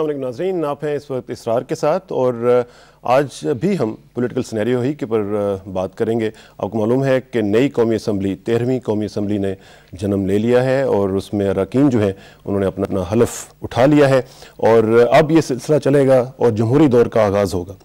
वालेकुम नाजरीन, आप हैं इस वक्त इसरार के साथ और आज भी हम पॉलिटिकल स्नैरियो ही के पर बात करेंगे। आपको मालूम है कि नई कौमी असम्बली, तेरहवीं कौमी असम्बली ने जन्म ले लिया है और उसमें अरकान जो है, उन्होंने अपना अपना हलफ उठा लिया है और, अब ये सिलसिला चलेगा और जमहूरी दौर का आगाज़ होगा।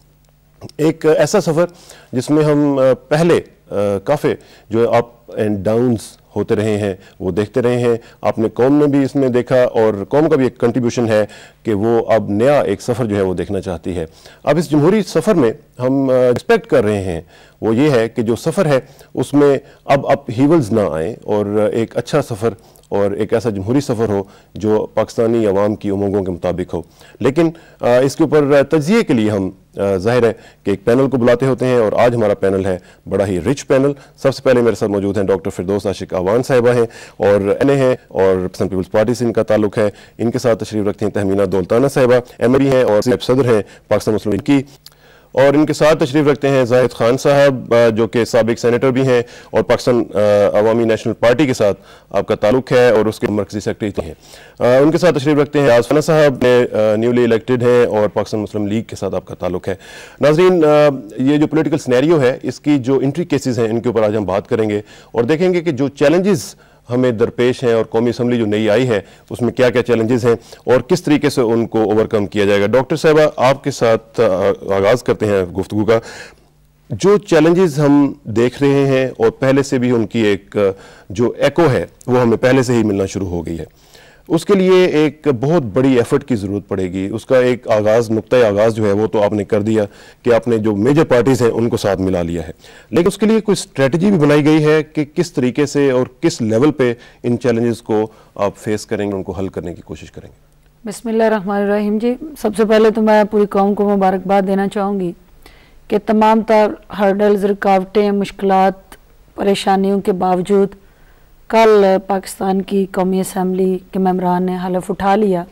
एक ऐसा सफ़र जिसमें हम पहले काफ़े जो अप एंड डाउन्स होते रहे हैं, वो देखते रहे हैं। आपने कौम ने भी इसमें देखा और कौम का भी एक कंट्रीब्यूशन है कि वो अब नया एक सफ़र जो है वो देखना चाहती है। अब इस जमहूरी सफ़र में हम एक्सपेक्ट कर रहे हैं, वो ये है कि जो सफ़र है, उसमें अब अब हीवल्स ना आए और एक अच्छा सफ़र और एक ऐसा जमहूरी सफ़र हो जो पाकिस्तानी अवाम की उमंगों के मुताबिक हो। लेकिन इसके ऊपर तजिए के लिए हम ज़ाहिर है कि एक पैनल को बुलाते होते हैं और आज हमारा पैनल है बड़ा ही रिच पैनल। सबसे पहले मेरे साथ मौजूद हैं डॉक्टर फिरदोस आशिक अवान साहिबा हैं और एन हैं और पीपल्स पार्टी से इनका ताल्लुक है। इनके साथ तशरीफ़ रखते हैं तहमीना दौलताना साहिबा, एम हैं और सदर हैं, पाकिस्तान मुस्लिम की। और इनके साथ तशरीफ़ रखते हैं जाहिद खान साहब जो कि सबक सेनेटर भी हैं और पाकिस्तान अवामी नेशनल पार्टी के साथ आपका ताल्लुक है और उसके मरकजी सेक्रेटरी हैं। उनके साथ तशरीफ़ रखते हैं आसफाना साहब ने न्यूली इलेक्टेड हैं और पाकिस्तान मुस्लिम लीग के साथ आपका ताल्लुक है। नाजरीन ये जो पोलिटिकल स्नैरियो है, इसकी जो इंट्री केसेज हैं, इनके ऊपर आज हम बात करेंगे और देखेंगे कि जो चैलेंजेस हमें दरपेश हैं और कौमी असम्बली जो नई आई है, उसमें क्या क्या चैलेंजेस हैं और किस तरीके से उनको ओवरकम किया जाएगा? डॉक्टर साहबा, आपके साथ आगाज़ करते हैं गुफ्तु का। जो चैलेंजेस हम देख रहे हैं और पहले से भी उनकी एक, जो एको है, वो हमें पहले से ही मिलना शुरू हो गई है। उसके लिए एक बहुत बड़ी एफर्ट की ज़रूरत पड़ेगी। उसका एक आगाज़ नुक़ आगाज़ जो है, वो तो आपने कर दिया कि आपने जो मेजर पार्टीज़ हैं, उनको साथ मिला लिया है। लेकिन उसके लिए कोई स्ट्रेटजी भी बनाई गई है कि किस तरीके से और किस लेवल पे इन चैलेंजेस को आप फेस करेंगे, उनको हल करने की कोशिश करेंगे। बिस्मिल्लाहिर्रहमानिर्रहीम जी, सबसे पहले तो मैं पूरी कौम को मुबारकबाद देना चाहूँगी कि तमाम तर हर्डल्स, रुकावटें मुश्किल परेशानियों के बावजूद कल पाकिस्तान की कौमी असम्बली के मम्बरान ने हलफ उठा लिया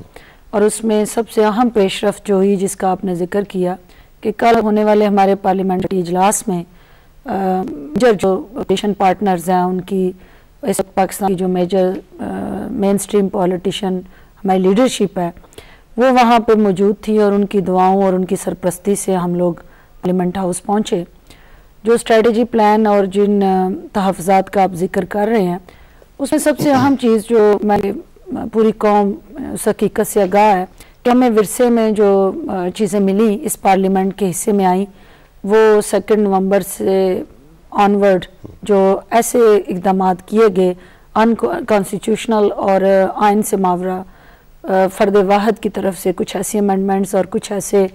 और उसमें सबसे अहम पेशरफ जो हुई जिसका आपने ज़िक्र किया कि कल होने वाले हमारे पार्लियामेंट्री इजलास में मेजर जो ऑपोजिशन पार्टनर्स हैं, उनकी, इस वक्त पाकिस्तान की जो मेजर मेन स्ट्रीम पॉलिटिशन हमारी लीडरशिप है, वो वहाँ पर मौजूद थी और उनकी दुआओं और उनकी सरप्रस्ती से हम लोग पार्लियामेंट हाउस पहुँचे। जो स्ट्रेटजी प्लान और जिन तहफ़ात का आप ज़िक्र कर रहे हैं उसमें सबसे अहम चीज़ जो मैं, पूरी कौम, उस हकीकत से आगाह है कि हमें विरसे में जो चीज़ें मिली इस पार्लियामेंट के हिस्से में आई, वो सेकेंड नवंबर से ऑनवर्ड जो ऐसे इकदाम किए गए अनकॉन्स्टिट्यूशनल और आइन से मावरा फ़र्द वाहद की तरफ़ से कुछ ऐसी अमेंडमेंट्स और कुछ ऐसे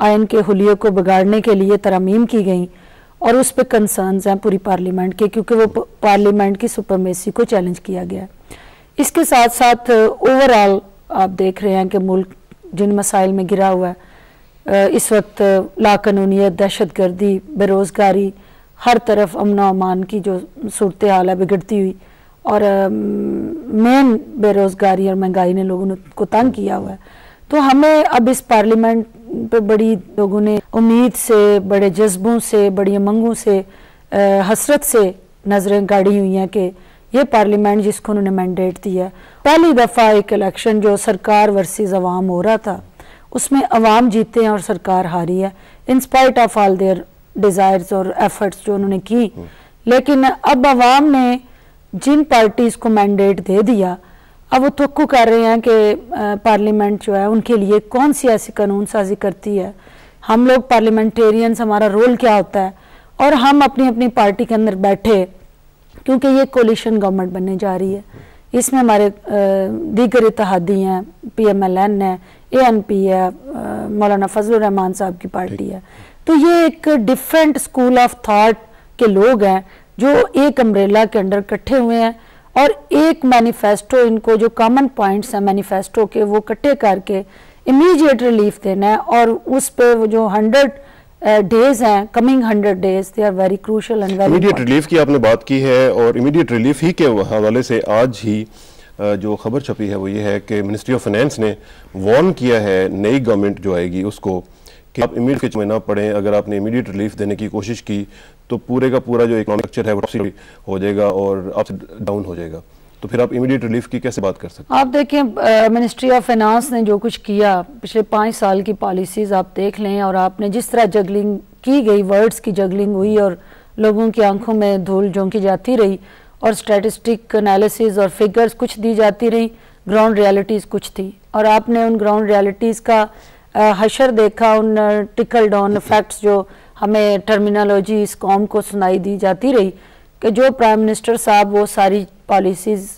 आइन के हलियों को बिगाड़ने के लिए तरमीम की गई। और उस पर कंसर्न्स हैं पूरी पार्लियामेंट के, क्योंकि वो पार्लियामेंट की सुपरमेसी को चैलेंज किया गया है। इसके साथ साथ ओवरऑल आप देख रहे हैं कि मुल्क जिन मसाइल में गिरा हुआ है इस वक्त लाकानूनीत दहशत गर्दी बेरोज़गारी, हर तरफ़ अमन अमान की जो सूरत हाल है बिगड़ती हुई, और मेन बेरोज़गारी और महँगाई ने लोगों को तंग किया हुआ है। तो हमें अब इस पार्लियामेंट पे बड़ी लोगों ने उम्मीद से बड़े जज्बों से बड़ी उमंगों से हसरत से नज़रें गाड़ी हुई हैं कि ये पार्लियामेंट जिसको उन्होंने मैंडेट दिया पहली दफ़ा एक इलेक्शन जो सरकार वर्सेस अवाम हो रहा था उसमें अवाम जीते हैं और सरकार हारी है in spite of all their desires और एफर्ट्स जो उन्होंने की। लेकिन अब अवाम ने जिन पार्टीज़ को मैंडेट दे दिया अब वो तो कर रहे हैं कि पार्लियामेंट जो है उनके लिए कौन सी ऐसी कानून साजी करती है? हम लोग पार्लियामेंटेरियंस हमारा रोल क्या होता है? और हम अपनी अपनी पार्टी के अंदर बैठे क्योंकि ये कोलिशन गवर्नमेंट बनने जा रही है। इसमें हमारे दीगर इतिहादी हैं पी एम एल एन है ए एन पी है मौलाना फजल रहमान साहब की पार्टी है। तो ये एक डिफरेंट स्कूल ऑफ़ थाट के लोग हैं जो एक अम्ब्रेला के अंडर इकट्ठे हुए हैं। और एक मैनिफेस्टो इनको जो कॉमन पॉइंट्स हैं मैनिफेस्टो के वो इकट्ठे करके इमीडिएट रिलीफ देना है और उस पे वो जो हंड्रेड डेज़ हैं coming hundred days they are very crucial and very immediate relief की आपने बात की है और इमीडिएट रिलीफ ही के हवाले से आज ही जो खबर छपी है वो ये है कि मिनिस्ट्री ऑफ़ फाइनेंस ने वार्न किया है नई गवर्नमेंट जो आएगी उसको कि आप इमीडिएट में ना पड़ें, अगर आपने इमीडिएट रिलीफ देने की कोशिश की तो पूरे का पूरा जो इकोनॉमिक स्ट्रक्चर है, वो हो जाएगा और आपसे डाउन हो जाएगा। तो फिर आप इमीडिएट रिलीफ की कैसे बात कर सकते हैं? आप देखें मिनिस्ट्री ऑफ़ फाइनेंस ने जो कुछ किया, पिछले पाँच साल की पॉलिसीज़ आप देख लें और आपने जिस तरह जगलिंग की गई वर्ड्स की जगलिंग हुई और लोगों की आँखों में धूल झोंकी जाती रही और स्टैटिस्टिक एनालिसिस और फिगर्स कुछ दी जाती रही ग्राउंड रियलिटीज़ कुछ थी। और आपने उन ग्राउंड रियलिटीज़ का हशर देखा, उन टिकल डाउन फैक्ट्स जो हमें टर्मिनोलॉजी इस कौम को सुनाई दी जाती रही, कि जो प्राइम मिनिस्टर साहब वो सारी पॉलिसीज़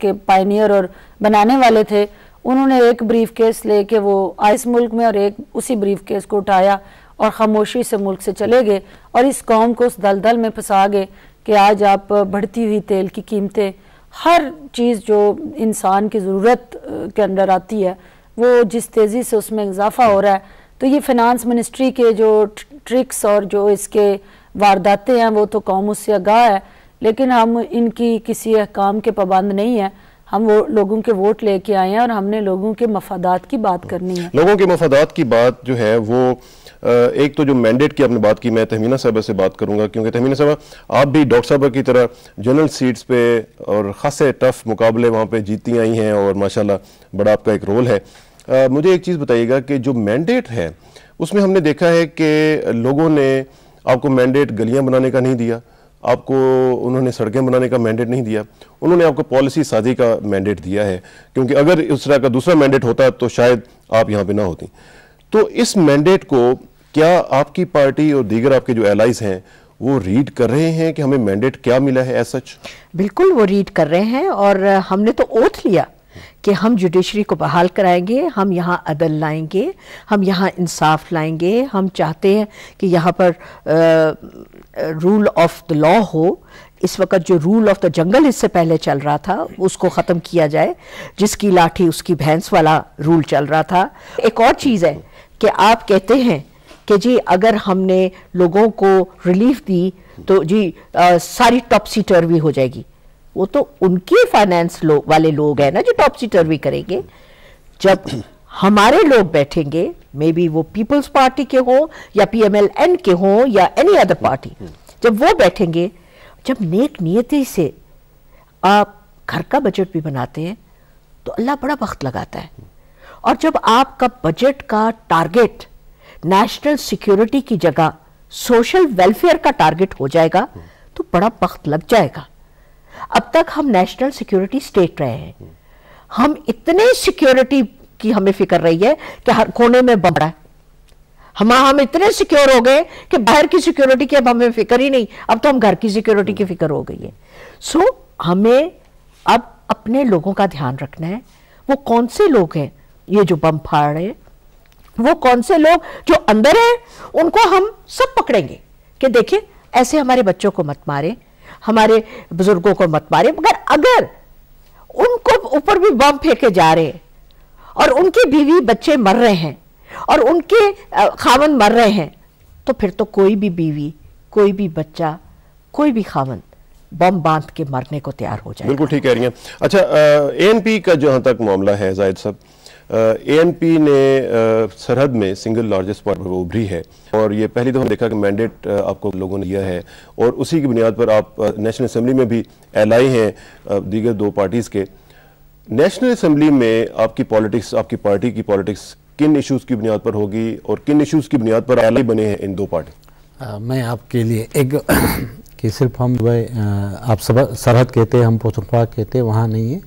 के पाइनियर और बनाने वाले थे, उन्होंने एक ब्रीफ केस ले के वो आइस मुल्क में और एक उसी ब्रीफ केस को उठाया और खामोशी से मुल्क से चले गए और इस कौम को उस दलदल में फंसा गए कि आज आप बढ़ती हुई तेल की कीमतें, हर चीज़ जो इंसान की ज़रूरत के अंदर आती है वो जिस तेज़ी से उसमें इजाफा हो रहा है तो ये फिनांस मिनिस्ट्री के जो ट्रिक्स और जो इसके वारदातें हैं, वो तो कौम उससे आगाह है, लेकिन हम इनकी किसी काम के पाबंद नहीं है। हम वो, लोगों के वोट लेके आए हैं और हमने लोगों के मफादात की बात करनी है। लोगों के मफादात की बात जो है, वो एक तो जो मैंडेट की आपने बात की, मैं तहमीना साहबा से बात करूँगा, क्योंकि तहमीना साहबा, आप भी डॉक्टर साहबा की तरह जनरल सीट्स पे और ख़ासे टफ मुकाबले वहाँ पे जीती आई हैं और माशाल्लाह बड़ा आपका एक रोल है। मुझे एक चीज़ बताइएगा कि जो मैंडेट है, उसमें हमने देखा है कि लोगों ने आपको मैंडेट गलियाँ बनाने का नहीं दिया, आपको उन्होंने सड़कें बनाने का मैंडेट नहीं दिया, उन्होंने आपको पॉलिसी साजी का मैंडेट दिया है, क्योंकि अगर उस तरह का दूसरा मैंडेट होता तो शायद आप यहाँ पे ना होती। तो इस मैंडेट को क्या आपकी पार्टी और दीगर आपके जो एलाइज हैं, वो रीड कर रहे हैं कि हमें मैंडेट क्या मिला है एज सच बिल्कुल, वो रीड कर रहे हैं और हमने तो ओथ लिया। कि हम जुडिशरी को बहाल कराएँगे हम यहाँ अदल लाएँगे हम यहाँ इंसाफ लाएँगे हम चाहते हैं कि यहाँ पर रूल ऑफ़ द लॉ हो। इस वक्त जो रूल ऑफ़ द जंगल इससे पहले चल रहा था उसको ख़त्म किया जाए जिसकी लाठी उसकी भैंस वाला रूल चल रहा था। एक और चीज़ है कि आप कहते हैं कि जी अगर हमने लोगों को रिलीफ दी तो जी आ, सारी टॉप सीटर भी हो जाएगी। वो तो उनके फाइनेंस लो, वाले लोग हैं ना जो टॉप सीटर भी करेंगे। जब हमारे लोग बैठेंगे मे बी वो पीपल्स पार्टी के हों या पीएमएलएन के हों या एनी अदर पार्टी जब वो बैठेंगे जब नेक नियति से आप घर का बजट भी बनाते हैं तो अल्लाह बड़ा वक्त लगाता है। और जब आपका बजट का टारगेट नेशनल सिक्योरिटी की जगह सोशल वेलफेयर का टारगेट हो जाएगा तो बड़ा वक्त लग जाएगा। अब तक हम नेशनल सिक्योरिटी स्टेट रहे हैं। हम इतने सिक्योरिटी की हमें फ़िक्र रही है कि हर कोने में बम है। हम हम इतने सिक्योर हो गए कि बाहर की सिक्योरिटी की अब हमें फ़िक्र ही नहीं। अब तो हम घर की सिक्योरिटी की फ़िक्र हो गई है। सो so, हमें अब अपने लोगों का ध्यान रखना है। वो कौन से लोग हैं? ये जो बम फाड़ रहे हैं वो कौन से लोग जो अंदर हैं? उनको हम सब पकड़ेंगे कि देखिए ऐसे हमारे बच्चों को मत मारे। हमारे बुज़ुर्गों को मत मारे। मगर अगर उनको ऊपर भी बम फेंके जा रहे और उनकी बीवी बच्चे मर रहे हैं, और उनके खावन मर रहे हैं तो फिर तो कोई भी बीवी, कोई भी बच्चा, कोई भी खावन बम बाँध के मरने को तैयार हो जाए बिल्कुल ठीक कह रही हैं। अच्छा एएनपी का जहाँ तक मामला है जायद साहब एएनपी ने सरहद में सिंगल लार्जेस्ट पावर वो उभरी है। और ये पहली दफ़ा देखा कि मैंडेट आपको लोगों ने दिया है। और उसी की बुनियाद पर आप नेशनल असम्बली में भी एलाई हैं दीगर दो पार्टीज़ के। नेशनल असम्बली में आपकी पॉलिटिक्स आपकी पार्टी की पॉलिटिक्स किन इश्यूज़ की बुनियाद पर होगी और किन इश्यूज़ की बुनियाद पर एलाई बने हैं इन दो पार्टी मैं आपके लिए एक, कि सिर्फ़ हम आप सरहद कहते हैं, हम पोतुखा कहते हैं, वहाँ नहीं है।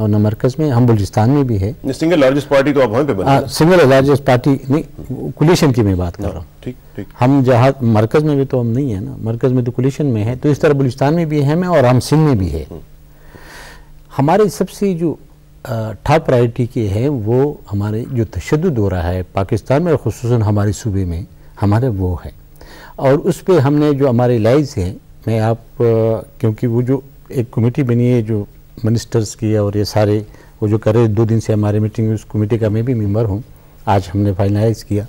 और न मरकज में हम बलूचिस्तान में भी है। सिंगल लार्जेस्ट पार्टी तो आप वहाँ पे बने सिंगल लार्जेस्ट पार्टी नहीं कुलेशन की मैं बात कर रहा हूँ। ठीक ठीक। हम जहाँ मरकज में भी तो हम नहीं है ना मरकज में तो कुलेशन में है तो इस तरह बलूचिस्तान में भी है मैं और हम सिंध में भी है। हमारे सबसे जो टॉप प्रायोरिटी के हैं वो हमारे जो तशद हो रहा है पाकिस्तान में और खसूस हमारे सूबे में हमारे वो है। और उस पर हमने जो हमारे लाइज हैं मैं आप क्योंकि वो जो एक कमेटी बनी है जो मिनिस्टर्स की और ये सारे वो जो कर रहे दो दिन से हमारे मीटिंग उस कमेटी का मैं भी मेंबर हूँ। आज हमने फाइनलाइज किया।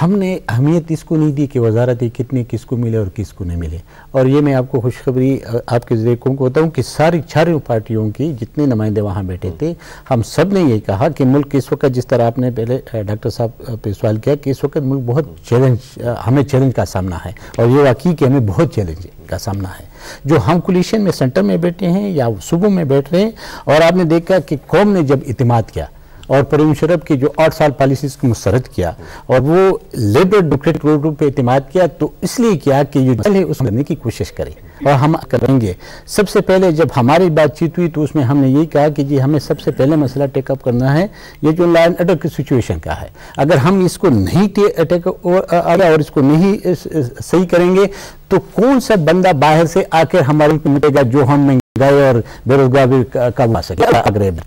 हमने अहमियत इसको नहीं दी कि वजारत कितनी किसको मिले और किसको नहीं मिले? और ये मैं आपको खुशखबरी आपके ज़रिए को बताऊँ कि सारी चारों पार्टियों की जितने नुमाइंदे वहाँ बैठे थे, हम सबने ये कहा कि मुल्क इस वक्त जिस तरह आपने पहले डॉक्टर साहब पे सवाल किया कि इस वक्त मुल्क बहुत चैलेंज हमें चैलेंज का सामना है। और ये वाकई कि हमें बहुत चैलेंज का सामना है। जो हम कुलिशन में सेंटर में बैठे हैं या सुबह में बैठ रहे हैं, और आपने देखा कि कौम ने जब इतमाद किया और परवीन शरफ की जो आठ साल पॉलिसीज़ को मुस्तरद किया और वो लेबर डेमोक्रेटिक रूप पे अतमाद किया तो इसलिए किया कि ये पहले उस करने की कोशिश करें और हम करेंगे। सबसे पहले जब हमारी बातचीत हुई तो उसमें हमने यही कहा कि जी, हमें सबसे पहले मसला टेकअप करना है, ये जो लॉ एंड ऑर्डर की सिचुएशन का है। अगर हम इसको नहीं टेक और इसको नहीं सही करेंगे तो कौन सा बंदा बाहर से आकर हमारे मिटेगा जो हम महँगाई और बेरोजगारी का सके अग्रेब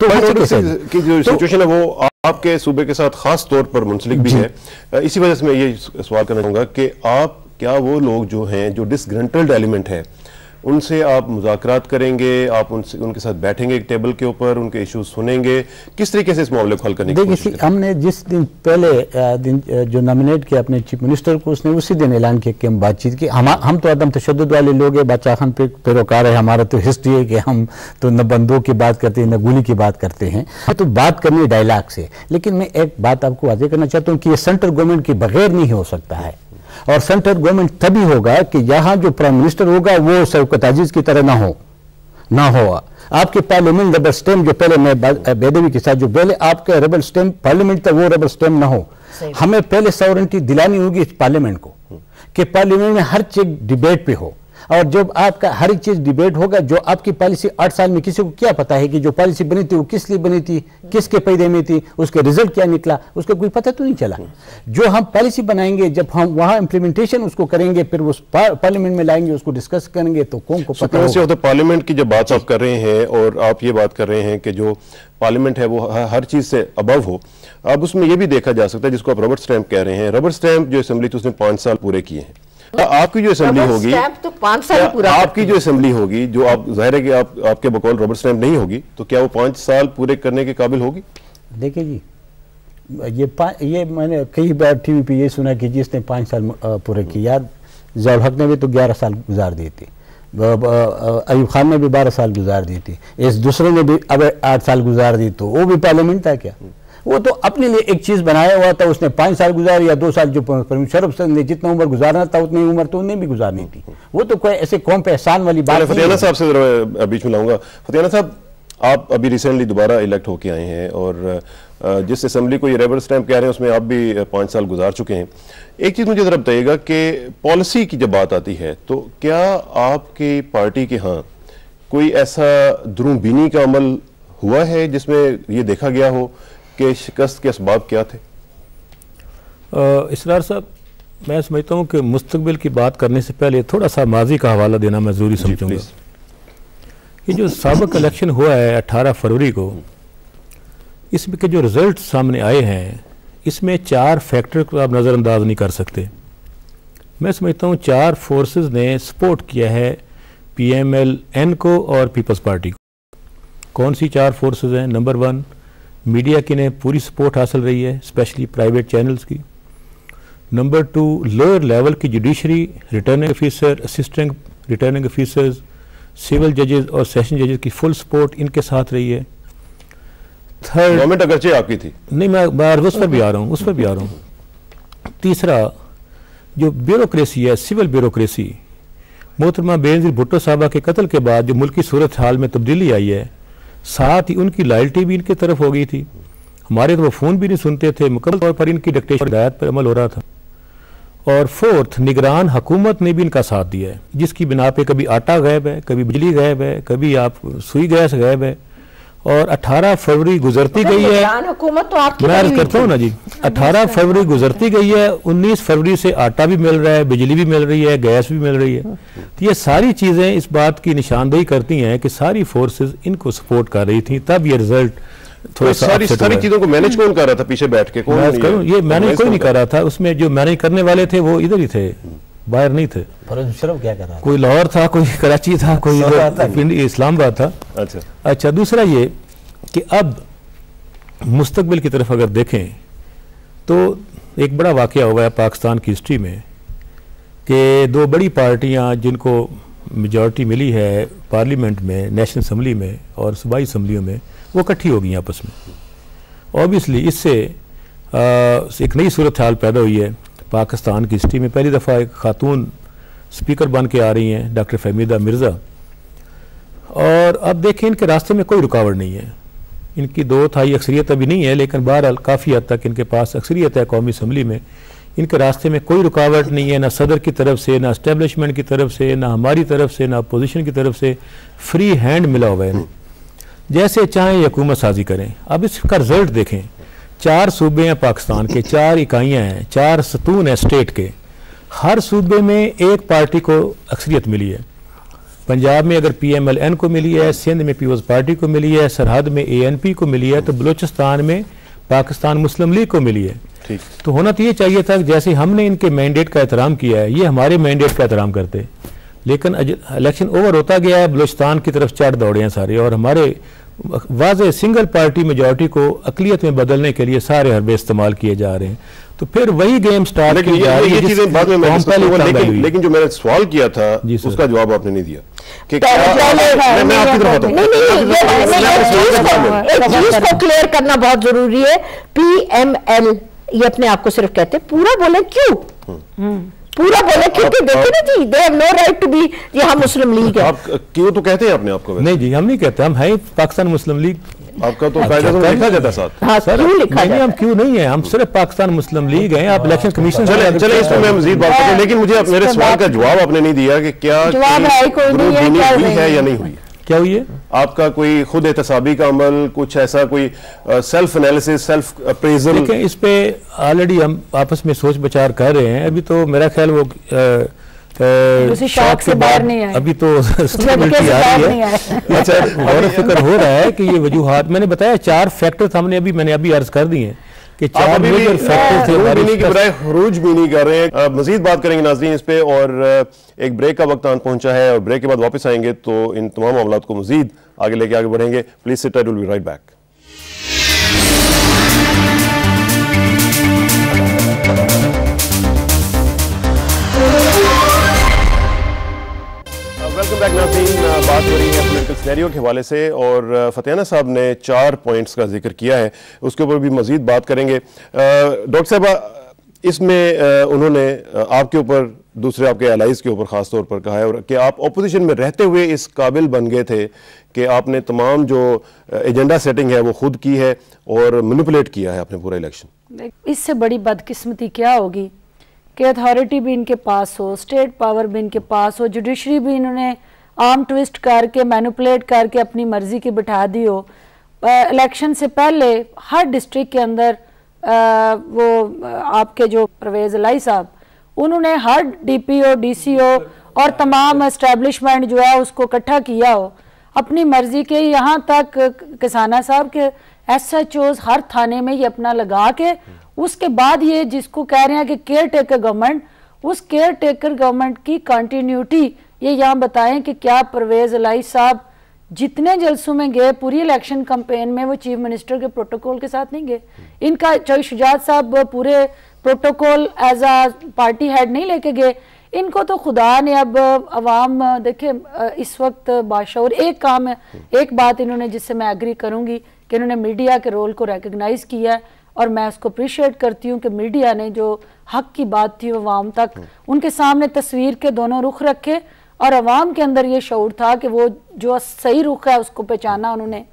तो की जो सिचुएशन तो, है वो आपके सूबे के साथ खास तौर पर मुंसलिक भी है। इसी वजह से मैं ये सवाल करना चाहूँगा कि आप क्या वो लोग जो हैं जो डिसग्रंटल्ड एलिमेंट है उनसे आप मुजाकरात करेंगे आप उनसे उनके साथ बैठेंगे एक टेबल के ऊपर उनके इश्यूज़ सुनेंगे। किस तरीके से इस मामले को हल करने देखिए हमने जिस दिन पहले दिन जो नॉमिनेट किया अपने चीफ मिनिस्टर को उसने उसी दिन ऐलान किया कि हम बातचीत की। हम हम तो आदम तशद वाले लोग हैं बादशाह खान पे पैरोकार है हमारा तो हिस्ट्री है कि हम तो न बंदों की बात करते हैं न गोली की बात करते हैं। तो बात करनी डायलाग से। लेकिन मैं एक बात आपको वाजे करना चाहता हूँ कि ये सेंट्रल गवर्नमेंट के बगैर नहीं हो सकता है। और सेंट्रल गवर्नमेंट तभी होगा कि यहाँ जो प्राइम मिनिस्टर होगा वो शवकत अज़ीज़ की तरह ना हो ना हो। आपके पार्लियामेंट रबल स्टेम जो पहले मैं बेदेवी के साथ जो पहले आपके रबल स्टेम पार्लियामेंट था वो रबल स्टेम ना हो। हमें पहले सॉवरेंटी दिलानी होगी इस पार्लियामेंट को कि पार्लियामेंट में हर चीज़ डिबेट पे हो। और जब आपका हर एक चीज़ डिबेट होगा जो आपकी पॉलिसी आठ साल में किसी को क्या पता है कि जो पॉलिसी बनी थी वो किस लिए बनी थी किसके पैदे में थी उसके रिज़ल्ट क्या निकला उसका कोई पता तो नहीं चला। जो हम पॉलिसी बनाएँगे जब हम वहाँ इंप्लीमेंटेशन उसको करेंगे फिर उस पार्लियामेंट में लाएँगे उसको डिस्कस करेंगे तो कौन को पता पार्लियामेंट की जब बात आप कर रहे हैं और आप ये बात कर रहे हैं कि जो पार्लियामेंट है वो हर चीज़ से अबव हो। अब उसमें यह भी देखा जा सकता है जिसको आप रबर स्टैंप कह रहे हैं। रबर स्टैंप जो असेंबली थी उसने पाँच साल पूरे किए हैं। आपकी जो असेंबली होगी तो पाँच साल पूरा आपकी जो असेंबली होगी जो आप ज़ाहिर है कि आप आपके बकौल रॉबर्ट स्टैम्प नहीं होगी तो क्या वो पाँच साल पूरे करने के काबिल होगी? देखिए जी ये ये मैंने कई बार टीवी पे ये सुना कि जिसने पाँच साल पूरे किए। यार जौल हक ने भी तो ग्यारह साल गुजार दिए थे। अयूब खान ने भी बारह साल गुजार दी थी। इस दूसरे ने भी अब आठ साल गुजार दी तो वो भी पार्लियामेंट था क्या? वो तो अपने लिए एक चीज़ बनाया हुआ था उसने पाँच साल गुजारे या दो साल जो शरफ ने जितना उम्र गुजारना था उतनी उम्र तो उन्हें भी गुजारनी थी। वो तो कोई ऐसे कौन पे एहसान वाली बात फतेहाना साहब से बीच में लाऊँगा। फतेहाना साहब आप अभी रिसेंटली दोबारा इलेक्ट होके आए हैं और जिस असेंबली को ये रेबर स्टैम्प कह रहे हैं उसमें आप भी पाँच साल गुजार चुके हैं। एक चीज़ मुझे ज़रा बताइएगा कि पॉलिसी की जब बात आती है तो क्या आपकी पार्टी के यहाँ कोई ऐसा द्रुबीनी का अमल हुआ है जिसमें ये देखा गया हो? के शिकस्त के इसबाब क्या थे? इसरार साहब मैं समझता हूँ कि मुस्तबिल की बात करने से पहले थोड़ा सा माजी का हवाला देना मैं ज़रूरी समझूँगा। ये जो सबक इलेक्शन हुआ है अट्ठारह फरवरी को इसमें के जो रिज़ल्ट सामने आए हैं इसमें चार फैक्टर को आप नज़रअंदाज नहीं कर सकते। मैं समझता हूँ चार फोर्सेस ने सपोर्ट किया है पीएमएल एन को और पीपल्स पार्टी को। कौन सी चार फोर्सेस हैं? नंबर वन मीडिया की ने पूरी सपोर्ट हासिल रही है स्पेशली प्राइवेट चैनल्स की। नंबर टू लोअर लेवल की judiciary returning officer assistant returning officers civil जजेस और सेशन जजेस की फुल सपोर्ट इनके साथ रही है। थर्ड गवर्नमेंट अगरचे आपकी थी। नहीं मैं मैं उस पर भी आ रहा हूँ उस पर भी आ रहा हूँ। तीसरा जो ब्यूरोक्रेसी है सिविल ब्यूरोक्रेसी मोहतरमा बेनजीर भुट्टो साहबा के कत्ल के बाद जो मुल्की सूरत हाल में तब्दीली आई है साथ ही उनकी लॉयल्टी भी इनकी तरफ़ हो गई थी। हमारे तो वो फ़ोन भी नहीं सुनते थे। मुकम्मल तौर पर इनकी डिक्टेशन हिदायत पर अमल हो रहा था। और फोर्थ, निगरान हुकूमत ने भी इनका साथ दिया है, जिसकी बिना पे कभी आटा गायब है, कभी बिजली गायब है, कभी आप सुई गैस गायब है। और 18 फरवरी गुजरती गई है। हुकूमत तो आपकी मैं अर्ज़ करता हूँ ना जी 18 फरवरी गुजरती गई है 19 फरवरी से आटा भी मिल रहा है बिजली भी मिल रही है गैस भी मिल रही है। तो ये सारी चीज़ें इस बात की निशानदेही करती हैं कि सारी फोर्सेज इनको सपोर्ट कर रही थी। तब ये रिज़ल्ट थोड़ा तो सारी सारी चीज़ों को मैनेज कौन कर रहा था पीछे बैठ के? कौन ये मैनेज कोई नहीं कर रहा था। उसमें जो मैनेज करने वाले थे वो इधर ही थे। बाहर नहीं थे। क्या कर रहा कोई लाहौर था कोई कराची था कोई इस्लामाबाद था। अच्छा। अच्छा दूसरा ये कि अब मुस्तबिल की तरफ़ अगर देखें तो एक बड़ा वाक़ हुआ है पाकिस्तान की हिस्ट्री में कि दो बड़ी पार्टियाँ जिनको मेजॉरिटी मिली है पार्लियामेंट में नेशनल असम्बली में और सूबाई असम्बलियों में वो इकट्ठी हो गई आपस में। ऑब्वियसली इससे एक नई सूरत हाल पैदा हुई है। पाकिस्तान की हिस्ट्री में पहली दफ़ा एक खातून स्पीकर बन के आ रही हैं, डॉक्टर फहमीदा मिर्ज़ा। और अब देखें, इनके रास्ते में कोई रुकावट नहीं है। इनकी दो थाई अक्सरियत अभी नहीं है, लेकिन बहरहाल काफ़ी हद तक इनके पास अक्सरियत है कौमी असम्बली में। इनके रास्ते में कोई रुकावट नहीं है, ना सदर की तरफ़ से, ना इस्टेबलिशमेंट की तरफ़ से, ना हमारी तरफ़ से, ना अपोजिशन की तरफ़ से फ्री हैंड मिला हुआ है जैसे चाहें हुकूमत साजी करें। अब इसका रिज़ल्ट देखें। चार सूबे हैं पाकिस्तान के चार इकाइयाँ हैं चार सतून हैं स्टेट के। हर सूबे में एक पार्टी को अक्सरियत मिली है। पंजाब में अगर पी एम एल एन को मिली है सिंध में पीपल्स पार्टी को मिली है सरहद में ए एन पी को मिली है तो बलूचिस्तान में पाकिस्तान मुस्लिम लीग को मिली है। तो होना तो ये चाहिए था जैसे हमने इनके मैंडेट का एहतराम किया है ये हमारे मैंडेट का एहतराम करते। लेकिन इलेक्शन ओवर होता गया है बलूचिस्तान की तरफ़ चढ़ दौड़े हैं सारे और हमारे वाज सिंगल पार्टी मेजोरिटी को अकलीत में बदलने के लिए सारे हरबे इस्तेमाल किए जा रहे हैं। तो फिर वही गेम स्टार्ट लेकिन ये, ये चीज़ें बाद में मैं लेकिन, लेकिन जो मैंने सवाल किया था उसका जवाब आपने नहीं दिया। क्लियर करना बहुत ज़रूरी है। पीएमएल ये अपने आप को सिर्फ़ कहते पूरा बोले क्यों? हम्म। पूरा बोले क्योंकि देखो ना जी they have no right to be ये हम मुस्लिम लीग है। आप क्यों तो कहते हैं अपने आप को नहीं जी हम नहीं कहते हम हैं पाकिस्तान मुस्लिम लीग आपका तो कायदा अच्छा, तो लिखा जाता साथ। हाँ सर क्यों लिखा नहीं हम क्यों नहीं है? हम सिर्फ़ पाकिस्तान मुस्लिम लीग हैं आप इलेक्शन कमीशन चले चले इस पर मैं मजीद बात करूँ लेकिन मुझे मेरे सवाल का जवाब आपने नहीं दिया कि क्या जवाब है कोई नहीं है या नहीं हुई? क्या हुई है? आपका कोई खुद एहतसाबी का अमल कुछ ऐसा कोई सेल्फ एनालिसिस सेल्फ अप्रेजल इस पे ऑलरेडी हम आपस में सोच विचार कर रहे हैं। अभी तो मेरा ख्याल वो शौक से बाहर नहीं आए। अभी तो स्टेबिलिटी आ रही है। अच्छा और फ़िक्र हो रहा है कि ये वजूहत मैंने बताया चार फैक्टर हमने अभी मैंने अभी अर्ज़ कर दिए हैं। कि चार मेजर फैक्टर थे की बजाय खरूज भी नहीं कर रहे हैं। मजीद बात करेंगे नाजरीन इस पर और एक ब्रेक का वक्त आन पहुँचा है और ब्रेक के बाद वापस आएँगे तो इन तमाम मामला को मजीद आगे लेके आगे बढ़ेंगे। Please sit will be right back welcome back नाजीन बात हो रही है पोलिटिकल सिनेरियो के हवाले से और फतेहाना साहब ने चार पॉइंट्स का ज़िक्र किया है। उसके ऊपर भी मजीद बात करेंगे। डॉक्टर साहब इसमें उन्होंने आपके ऊपर, दूसरे आपके एलाइज के ऊपर ख़ास तौर पर कहा है और कि आप अपोजिशन में रहते हुए इस काबिल बन गए थे कि आपने तमाम जो एजेंडा सेटिंग है वो खुद की है और मैनिपुलेट किया है आपने पूरा इलेक्शन इससे बड़ी बदकिस्मती क्या होगी? कि अथॉरिटी भी इनके पास हो स्टेट पावर भी इनके पास हो जुडिशरी भी इन्होंने आर्म ट्विस्ट करके मैनुपलेट करके अपनी मर्ज़ी की बिठा दी हो। इलेक्शन से पहले हर डिस्ट्रिक्ट के अंदर आ, वो आपके जो परवेज लाई साहब उन्होंने हर डीपीओ डीसीओ और तमाम एस्टेब्लिशमेंट जो है उसको इकट्ठा किया हो। अपनी मर्ज़ी के यहाँ तक किसाना साहब के एस एच ओज हर थाने में ही अपना लगा के उसके बाद ये जिसको कह रहे हैं कि केयर टेकर गवर्नमेंट उस केयर टेकर गवर्नमेंट की कंटिन्यूटी ये यहाँ बताएँ कि क्या परवेज अलाई साहब जितने जलसों में गए, पूरी इलेक्शन कंपेन में वो चीफ मिनिस्टर के प्रोटोकॉल के साथ नहीं गए। इनका चौधरी शुजात साहब पूरे protocol as a party head नहीं लेके गए। इनको तो खुदा ने अब अवाम देखे, इस वक्त बादशाह एक काम है, एक बात इन्होंने जिससे मैं एग्री करूँगी कि इन्होंने मीडिया के रोल को रिकग्नाइज किया है और मैं उसको अप्रिशिएट करती हूँ कि मीडिया ने जो हक की बात थी वो आवाम तक, उनके सामने तस्वीर के दोनों रुख रखे। और अवाम के अंदर ये शौर था कि वो जो सही रुख है उसको पहचाना उन्होंने।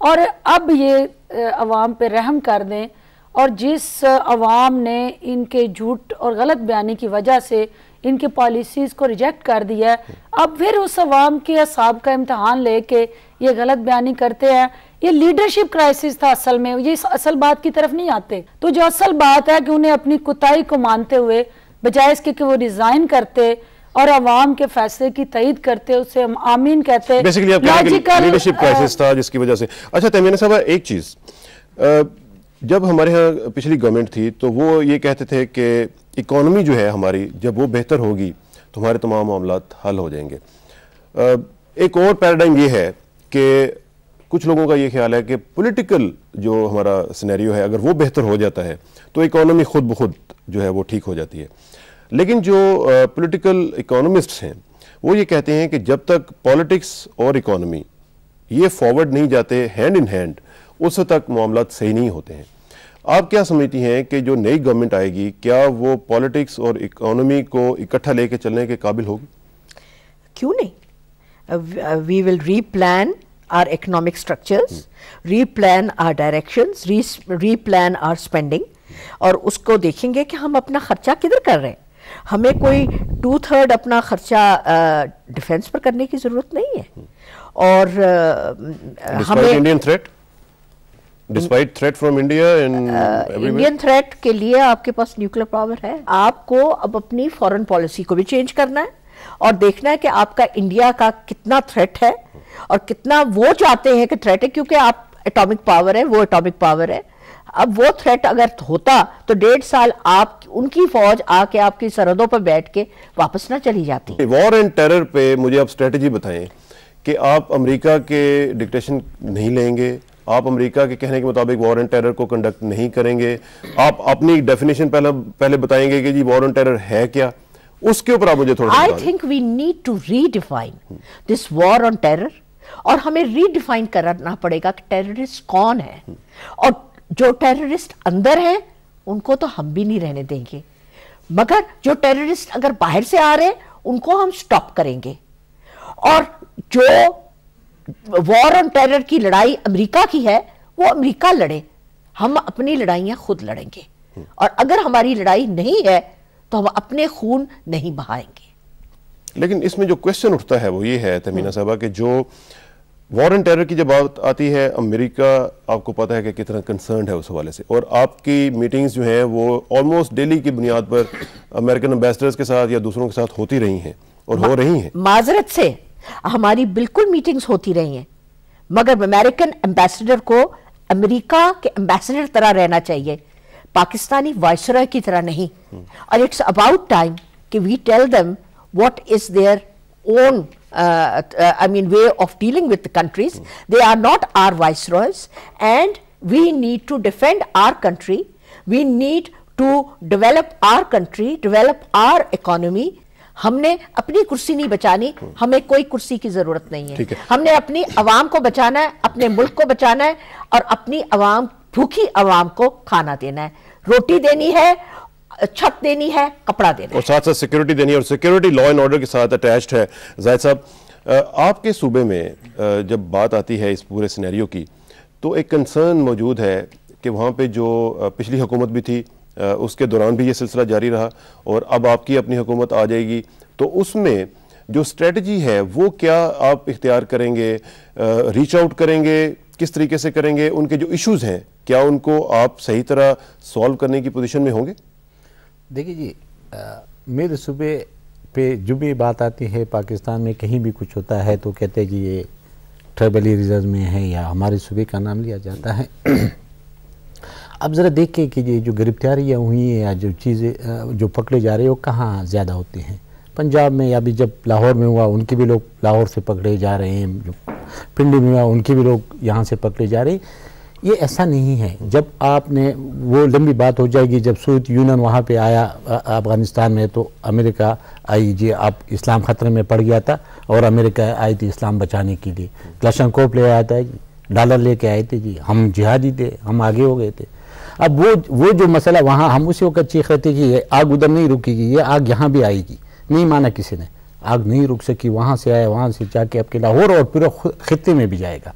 और अब ये अवाम पे रहम कर दें और जिस अवाम ने इनके झूठ और गलत बयानी की वजह से इनके पॉलिसीज़ को रिजेक्ट कर दिया है, अब फिर उस अवाम के असाब का इम्तहान लेके ये गलत बयानी करते हैं। ये लीडरशिप क्राइसिस था असल में, ये असल बात की तरफ़ नहीं आते। तो जो असल बात है कि उन्हें अपनी कुताई को मानते हुए, बजाय इसके कि वो रिजाइन करते और अवाम के फैसले की तईद करते उसे हम आमीन कहते लीडरशिप क्राइसिस था जिसकी वजह से। अच्छा तमीना साहब एक चीज़। जब हमारे यहाँ पिछली गवर्नमेंट थी तो वो ये कहते थे कि इकोनॉमी जो है हमारी जब वो बेहतर होगी तो हमारे तमाम मामला हल हो जाएँगे। एक और पैराडाइम ये है कि कुछ लोगों का ये ख्याल है कि पॉलिटिकल जो हमारा सिनेरियो है अगर वो बेहतर हो जाता है तो इकोनॉमी खुद ब खुद जो है वो ठीक हो जाती है। लेकिन जो पॉलिटिकल इकोनॉमिस्ट हैं वो ये कहते हैं कि जब तक पॉलिटिक्स और इकोनॉमी ये फॉरवर्ड नहीं जाते हैंड इन हैंड उस तक मामला सही नहीं होते हैं। आप क्या समझती हैं कि जो नई गवर्नमेंट आएगी क्या वो पॉलिटिक्स और इकोनॉमी को इकट्ठा लेके चलने के काबिल होगी? क्यों नहीं? We will replan our economic structures, hmm. replan our directions, re replan our spending और उसको देखेंगे कि हम अपना खर्चा किधर कर रहे हैं। हमें कोई टू थर्ड अपना खर्चा डिफेंस पर करने की ज़रूरत नहीं है। और हमें Indian threat despite threat from India Indian threat के लिए आपके पास न्यूक्लियर पावर है। आपको अब अपनी फॉरेन पॉलिसी को भी चेंज करना है और देखना है कि आपका इंडिया का कितना थ्रेट है और कितना वो चाहते हैं कि थ्रेट है क्योंकि आप एटॉमिक पावर है वो एटॉमिक पावर है। अब वो थ्रेट अगर होता तो डेढ़ साल आप उनकी फौज आके आपकी सरहदों पर बैठ के वापस ना चली जाती। वॉर एंड टेरर पे मुझे आप स्ट्रेटजी बताएँ कि आप अमेरिका के डिक्टेशन नहीं लेंगे आप अमेरिका के कहने के मुताबिक वॉर एंड टेरर को कंडक्ट नहीं करेंगे आप अपनी डेफिनेशन पहले पहले बताएँगे कि जी वॉर एंड टेरर है क्या? उसके ऊपर आप मुझे थोड़ा I think we need to redefine this war on terror और हमें रीडिफाइन करना पड़ेगा कि टेररिस्ट कौन है। और जो टेररिस्ट अंदर हैं, उनको तो हम भी नहीं रहने देंगे। मगर जो टेररिस्ट अगर बाहर से आ रहे हैं, उनको हम स्टॉप करेंगे। और जो वॉर ऑन टेरर की लड़ाई अमेरिका की है, वो अमेरिका लड़े। हम अपनी लड़ाइयाँ खुद लड़ेंगे। और अगर हमारी लड़ाई नहीं है तो हम अपने खून नहीं बहाएँगे। लेकिन इसमें जो क्वेश्चन उठता है वो ये है, तमीना साहबा, कि जो वॉर एंड टेरर की जब बात आती है अमेरिका आपको पता है कि कितना कंसर्न है उस हवाले से। और आपकी मीटिंग्स जो हैं वो ऑलमोस्ट डेली की बुनियाद पर अमेरिकन एम्बेसडर्स के साथ या दूसरों के साथ होती रही हैं और हो रही हैं। माजरत से हमारी बिल्कुल मीटिंग्स होती रही हैं। मगर अमेरिकन एम्बेसडर को अमेरिका के एम्बेसडर तरह रहना चाहिए। पाकिस्तानी वायसराय की तरह नहीं। और इट्स अबाउट टाइम कि we tell them what is their own uh, uh, I mean, way of dealing with the countries. Mm. They are not our viceroys, and we need to defend our country. We need to develop our country, develop our economy. हमने अपनी कुर्सी नहीं बचानी हमें कोई कुर्सी की ज़रूरत नहीं है, है। हमने अपनी आवाम को बचाना है अपने मुल्क को बचाना है और अपनी आवाम भूखी आवाम को खाना देना है रोटी देनी है छत देनी है, कपड़ा देना और साथ साथ सिक्योरिटी देनी है और सिक्योरिटी लॉ एंड ऑर्डर के साथ अटैच्ड है। ज़ाहिर साहब आपके सूबे में जब बात आती है इस पूरे सिनेरियो की तो एक कंसर्न मौजूद है कि वहाँ पे जो पिछली हुकूमत भी थी उसके दौरान भी ये सिलसिला जारी रहा और अब आपकी अपनी हुकूमत आ जाएगी। तो उसमें जो स्ट्रेटजी है, वो क्या आप इख्तियार करेंगे रीच आउट करेंगे, किस तरीके से करेंगे, उनके जो इश्यूज़ हैं, क्या उनको आप सही तरह सॉल्व करने की पोजीशन में होंगे? देखिए जी मेरे सूबे पे जो भी बात आती है पाकिस्तान में कहीं भी कुछ होता है तो कहते हैं कि ये ट्राइबली रिज़र्व में है या हमारे सूबे का नाम लिया जाता है। अब ज़रा देखिए कि ये जो गिरफ्तारियाँ हुई हैं या जो चीज़ें जो पकड़े जा रहे हैं वो कहाँ ज़्यादा होते हैं? पंजाब में या भी जब लाहौर में हुआ, उनके भी लोग लाहौर से पकड़े जा रहे हैं, जो पिंडी में हुआ, उनके भी लोग यहाँ से पकड़े जा रहे हैं। ये ऐसा नहीं है। जब आपने वो लंबी बात हो जाएगी, जब सोवियत यूनियन वहाँ पे आया अफ़गानिस्तान में तो अमेरिका, आई, जी, आप इस्लाम ख़तरे में पड़ गया था और अमेरिका आई थी इस्लाम बचाने के लिए। क्लशन कोप ले आया था जी डॉलर लेके आए थे, जी, हम जिहादी थे, हम आगे हो गए थे। अब वो वो जो मसला, वहाँ हम उसी वक्त चीख रहे थे कि ये आग उधर नहीं रुकेगी, ये आग यहाँ भी आएगी। नहीं माना किसी ने। आग नहीं रुक सकी वहाँ से आया वहाँ से जाके आपके लाहौर और पूरे खत्े में भी जाएगा।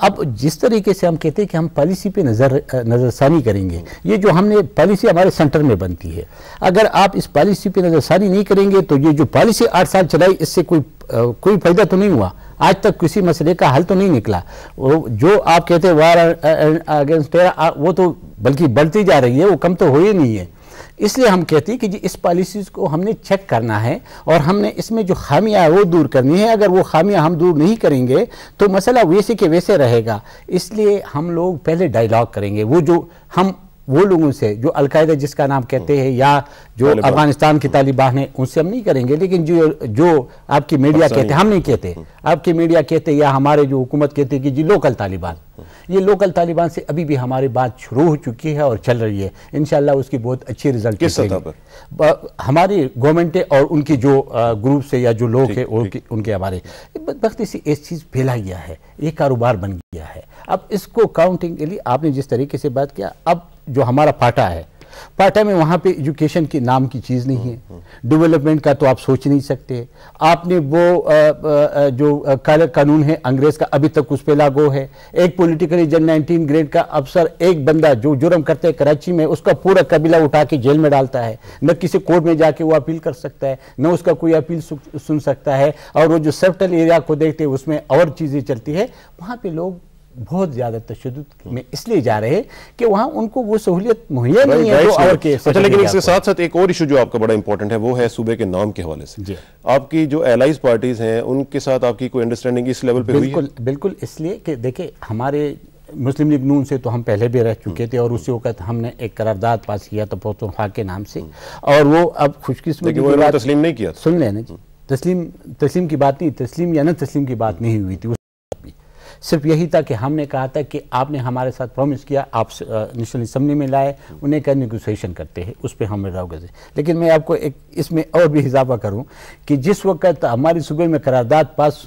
अब जिस तरीके से हम कहते हैं कि हम पॉलिसी पे नज़र नज़रसानी करेंगे ये जो हमने पॉलिसी हमारे सेंटर में बनती है। अगर आप इस पॉलिसी पे नज़रसानी नहीं करेंगे तो ये जो पॉलिसी आठ साल चलाई इससे कोई आ, कोई फ़ायदा तो नहीं हुआ। आज तक किसी मसले का हल तो नहीं निकला। वो जो आप कहते हैं वार अगेंस्ट वो तो बल्कि बढ़ती जा रही है वो कम तो हो ही नहीं है। इसलिए हम कहते हैं कि जी, इस पॉलिसीज़ को हमने चेक करना है और हमने इसमें जो खामियाँ है वो दूर करनी है। अगर वो खामियाँ हम दूर नहीं करेंगे तो मसला वैसे के वैसे रहेगा। इसलिए हम लोग पहले डायलॉग करेंगे। वो जो हम, वो लोगों से, जो अलकायदा जिसका नाम कहते हैं, या जो अफ़गानिस्तान के तालिबान है उनसे हम नहीं करेंगे। लेकिन जो जो आपकी मीडिया कहते हैं हम नहीं कहते। हम्म। आपकी मीडिया कहते या हमारे जो हुकूमत कहते कि जी लोकल तालिबान। ये लोकल तालिबान से अभी भी हमारी बात शुरू हो चुकी है और चल रही है। इनशाला उसकी बहुत अच्छी रिज़ल्ट किस पर? हमारी गवर्नमेंट और उनकी जो ग्रुप से या जो लोग है उनके हमारे। वक्त से इस चीज़ फैला गया है। ये कारोबार बन गया है। अब इसको काउंटिंग के लिए आपने जिस तरीके से बात किया अब जो हमारा पाटा है पार्टा में वहाँ पे एजुकेशन की नाम की चीज़ नहीं है। डेवलपमेंट का तो आप सोच नहीं सकते। आपने वो आ, आ, जो काला कानून है अंग्रेज़ का अभी तक उस पर लागू है। एक पोलिटिकली जन 19 ग्रेड का अफसर एक बंदा जो जुर्म करते हैं कराची में उसका पूरा कबीला उठा के जेल में डालता है। न किसी कोर्ट में जाके वो अपील कर सकता है न उसका कोई अपील सुन सकता है। और वो जो सेफ्टल एरिया को देखते हैं उसमें और चीज़ें चलती है। वहाँ पर लोग बहुत ज़्यादा तशद में इसलिए जा रहे हैं कि वहाँ उनको वो सहूलियत मुहैया नहीं है जो और के अच्छा लेकिन इसके साथ साथ एक और इशू जो आपका बड़ा इंपॉर्टेंट है वो है सूबे के नाम के हवाले से। आपकी जो एलाइज पार्टीज़ हैं उनके साथ आपकी कोई अंडरस्टैंडिंग इस लेवल पे हुई बिल्कुल बिल्कुल इसलिए कि देखिए हमारे मुस्लिम लीग नून से तो हम पहले भी रह चुके थे और उसी वक्त हमने एक करारदाद पास किया था पोतोहा के नाम से। और वो अब खुशकिस्मती तस्लीम नहीं किया सुन लेना जी। तस्लीम तस्लीम की बात नहीं तस्लीम या न तस्लीम की बात नहीं हुई थी सिर्फ़ यही था कि हमने कहा था कि आपने हमारे साथ प्रॉमिस किया, आप नेशनल असम्बली में लाए, उन्हें क्या निगोसिएशन करते हैं, उस पर हमें रहोगे लेकिन मैं आपको एक, इसमें और भी इजाफा करूँ कि जिस वक्त हमारे सूबे में करारदाद पास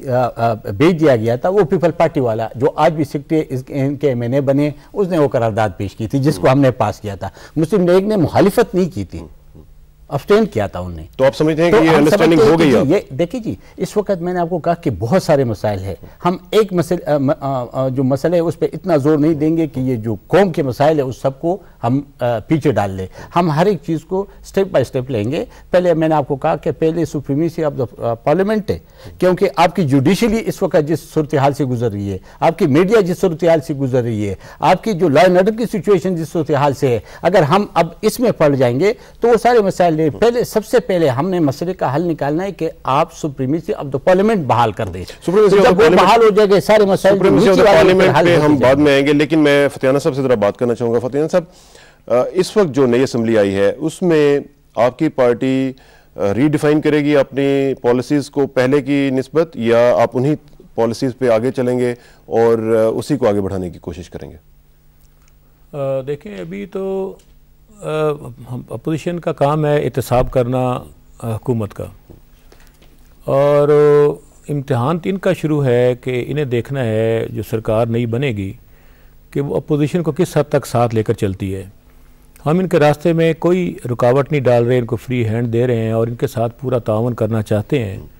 भेज दिया गया था, वो पीपल पार्टी वाला, जो आज भी सिक्टे इनके एम एन ए बने, उसने वो करारदाद पेश की थी, जिसको हमने पास किया था। मुस्लिम लीग ने मुखालिफत नहीं की थी। अब्सटेन किया था उनने। तो आप समझते हैं तो कि ये अंडरस्टैंडिंग हो गई है ये देखिए जी इस वक्त मैंने आपको कहा कि बहुत सारे मसाइल हैं। हम एक मसल जो मसले है उस पर इतना ज़ोर नहीं देंगे कि ये जो कौम के मसाइल है उस सबको हम पीछे डाल लें। हम हर एक चीज़ को स्टेप बाय स्टेप लेंगे। पहले मैंने आपको कहा कि पहले सुप्रीमेसी ऑफ़ द पार्लियामेंट है क्योंकि आपकी जुडिशली इस वक्त जिस सूरत हाल से गुजर रही है आपकी मीडिया जिस सूरत हाल से गुजर रही है आपकी जो लॉ एंड ऑर्डर की सिचुएशन जिस सूरत हाल से है अगर हम अब इसमें पड़ जाएँगे तो वो सारे मसाइल पहले पहले सबसे पहले हमने मसले का हल निकालना है कि आप सुप्रीमेसी ऑफ़ द पार्लियामेंट बहाल कर दें। बहाल हो जाएगा सारे मसाइल पार्लियामेंट पे हम बाद में आएँगे लेकिन मैं फतेहाना साहब से जरा बात करना चाहूँगा। फतेहाना साहब इस वक्त जो नई असम्बली आई है उसमें आपकी पार्टी रीडिफाइन करेगी अपनी पॉलिसीज़ को पहले की नस्बत या आप उन्हीं पॉलिसीज़ पे आगे चलेंगे और उसी को आगे बढ़ाने की कोशिश करेंगे? देखें अभी तो अपोजिशन का काम है एहतसाब करना हुकूमत का। और इम्तहान तो इनका शुरू है कि इन्हें देखना है जो सरकार नई बनेगी कि वो अपोजिशन को किस हद तक साथ लेकर चलती है। हम इनके रास्ते में कोई रुकावट नहीं डाल रहे, इनको फ्री हैंड दे रहे हैं और इनके साथ पूरा तावन करना चाहते हैं।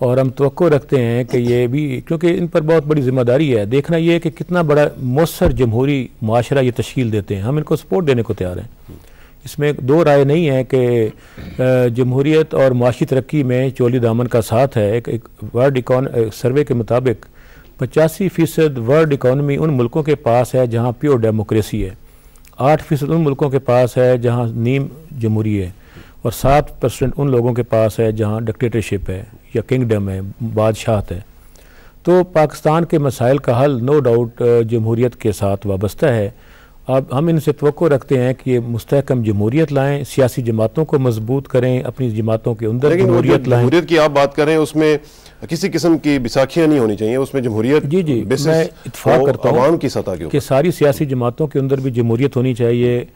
और हम तो रखते हैं कि ये भी क्योंकि इन पर बहुत बड़ी ज़िम्मेदारी है। देखना ये है कि कितना बड़ा मौसर जमहूरी माशरा ये तश्कील देते हैं। हम इनको सपोर्ट देने को तैयार हैं। इसमें दो राय नहीं है कि जमहूरीत और माशी तरक्की में चोली दामन का साथ है। एक, एक वर्ल्ड इकॉन सर्वे के मुताबिक पचासी फ़ीसद वर्ल्ड इकानमी उन मुल्कों के पास है जहाँ प्योर डेमोक्रेसी है। आठ फ़ीसद उन मुल्कों के पास है जहाँ नीम जमहूरी है। और सात परसेंट उन लोगों के पास है जहाँ डिक्टेटरशिप है या किंगडम है बादशाहत है। तो पाकिस्तान के मसाइल का हल नो डाउट जमहूरीत के साथ वाबस्ता है। अब हम इनसे तो रखते हैं कि ये मुस्तकम जमहूरियत लाएँ सियासी जमातों को मज़बूत करें अपनी जमातों के अंदर जमहूरियत लाएँ। जमहूरियत की आप बात करें उसमें किसी किस्म की बिसाखियाँ नहीं होनी चाहिए उसमें जमहूरियत जी जी मैं इतफाक करता हूँ की सतह के कि सारी सियासी जमातों के अंदर भी जमहूरियत होनी चाहिए।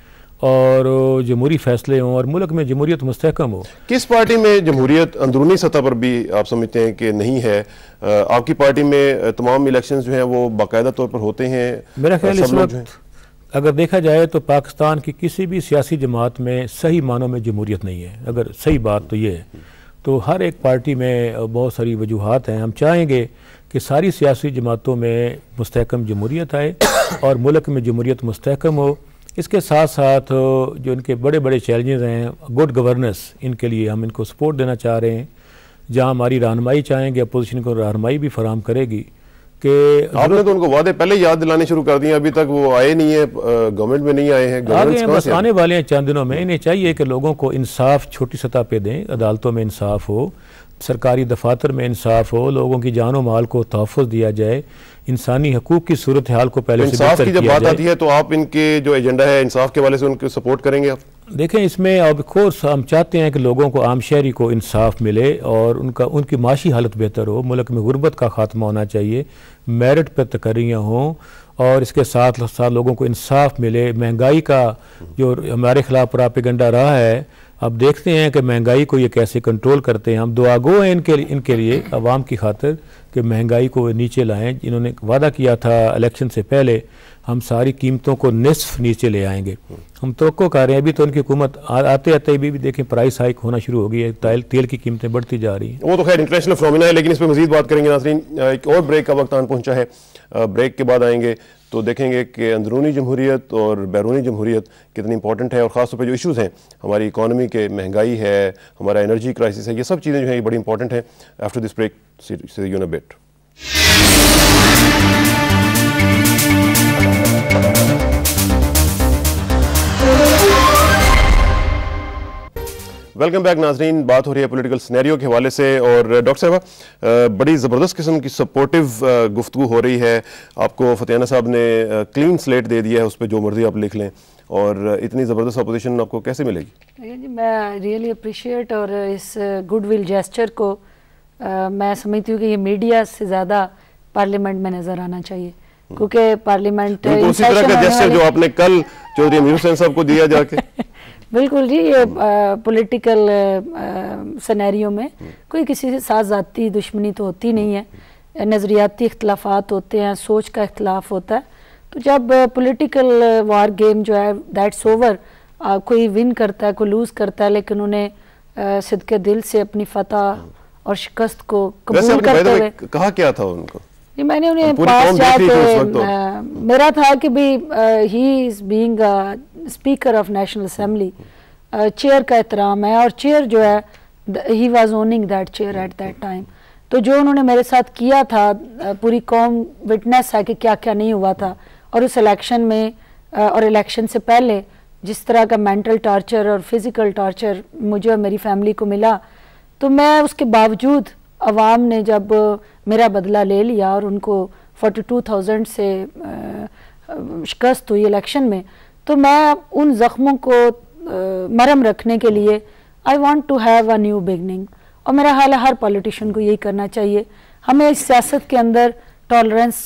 और जमहूरी फैसले हों और मुल्क में जमहूरियत मुस्तकम हो। किस पार्टी में जमहूरियत अंदरूनी सतह पर भी आप समझते हैं कि नहीं है? आपकी पार्टी में तमाम इलेक्शन जो हैं वो बाकायदा तौर पर होते हैं मेरा ख्याल इस वक्त अगर देखा जाए तो पाकिस्तान की किसी भी सियासी जमात में सही मानों में जमहूरियत नहीं है। अगर सही बात तो ये है। तो हर एक पार्टी में बहुत सारी वजूहत हैं। हम चाहेंगे कि सारी सियासी जमातों में मुस्तकम जमहूरियत आए और मुल्क में जमहूरियत मुस्तकम हो। इसके साथ साथ जो इनके बड़े बड़े चैलेंजेस हैं गुड गवर्नेंस इनके लिए हम इनको सपोर्ट देना चाह रहे हैं। जहाँ हमारी रहनमाई चाहेंगे अपोजिशन को रहनमाई भी फराम करेगी कि आपने तो उनको वादे पहले याद दिलाने शुरू कर दिए अभी तक वो आए नहीं है गवर्नमेंट में नहीं आए हैं। आगे हैं बस आने वाले हैं चंद दिनों में। इन्हें चाहिए कि लोगों को इंसाफ छोटी सतह पे दें अदालतों में इंसाफ हो सरकारी दफातर में इंसाफ हो लोगों की जानो माल को तहफ़ दिया जाए। इंसानी हकूक की सूरत हाल को पहले इंसाफ की जब बात आती है तो आप इनके जो एजेंडा है इंसाफ के वाले से उनको सपोर्ट करेंगे आप? देखें इसमें ऑफ़ कोर्स हम चाहते हैं कि लोगों को आम शहरी को इंसाफ मिले और उनका उनकी माशी हालत बेहतर हो। मुल्क में गुर्बत का खात्मा होना चाहिए मेरिट पर तकरियाँ हों और इसके साथ साथ लोगों को इंसाफ मिले। महँगाई का जो हमारे खिलाफ प्रापिगंडा रहा है अब देखते हैं कि महँगाई को ये कैसे कंट्रोल करते हैं। हम दुआगो हैं इनके इनके लिए आवाम की खातिर कि महँगाई को नीचे लाएँ। इन्होंने वादा किया था इलेक्शन से पहले हम सारी कीमतों को निसफ नीचे ले आएँगे। हम तो कर रहे हैं। अभी तो उनकी हुकूमत आते आते भी, भी देखें प्राइस हाइक होना शुरू हो गई है। तेल तेल की कीमतें बढ़ती जा रही हैं। वो तो खैर इंटरनेशनल फ्रोमिना है लेकिन इस पर मजीद बात करेंगे नाजरीन। एक और ब्रेक का वक्त आन पहुँचा है। ब्रेक के बाद आएँगे। तो देखेंगे कि अंदरूनी जमहूरीत और बैरूनी जमहूरीत कितनी इंपॉर्टेंट है और ख़ासतौर पर जो इशूज़ हैं, हमारी इकानमी के महँगाई है, हमारा एनर्जी क्राइसिस है, ये सब चीज़ें जो हैं ये बड़ी इंपॉर्टेंट हैं after this break see you bet welcome back नाजरीन बात हो रही है पॉलिटिकल स्नैरियो के हवाले से और डॉक्टर साहब बड़ी ज़बरदस्त किस्म की सपोर्टिव गुफ्तु हो रही है। आपको फतेहाना साहब ने क्लीन स्लेट दे दिया है उस पर जो मर्ज़ी आप लिख लें। और इतनी ज़बरदस्त अपोजिशन आपको कैसे मिलेगी? जी मैं रियली अप्रिशिएट और इस गुड विल जेस्चर को आ, मैं समझती हूँ कि ये मीडिया से ज़्यादा पार्लियामेंट में नज़र आना चाहिए। हम्म। क्योंकि पार्लियामेंट उसी तरह का जेस्चर जो आपने कल चौधरी अमीर हुसैन साहब को दिया जाके। बिल्कुल जी ये पॉलिटिकल सनेरियो में कोई किसी से साथ ज़ाती दुश्मनी तो होती नहीं है। नज़रियाती इख्तलाफात होते हैं सोच का इख्तलाफ होता है। तो जब पॉलिटिकल वार गेम जो है दैट्स ओवर कोई विन करता है कोई लूज़ करता है लेकिन उन्हें सिद्ध दिल से अपनी फतह और शिकस्त को कबूल करते हुए कहा क्या था उनको? जी मैंने उन्हें पास जाके तो। मेरा था कि भाई he is being speaker of national assembly chair का एहतराम है और चेयर जो है he was owning that chair at that time तो जो उन्होंने मेरे साथ किया था पूरी कौम विटनेस है कि क्या क्या नहीं हुआ था। और उस इलेक्शन में और इलेक्शन से पहले जिस तरह का मेंटल टॉर्चर और फ़िज़िकल टॉर्चर मुझे और मेरी फैमिली को मिला तो मैं उसके बावजूद अवाम ने जब मेरा बदला ले लिया और उनको 42,000 से शिकस्त हुई इलेक्शन में तो मैं उन ज़ख्मों को मरम रखने के लिए I want to have a new beginning और मेरा हाल है हर पॉलिटिशियन को यही करना चाहिए। हमें इस सियासत के अंदर टॉलरेंस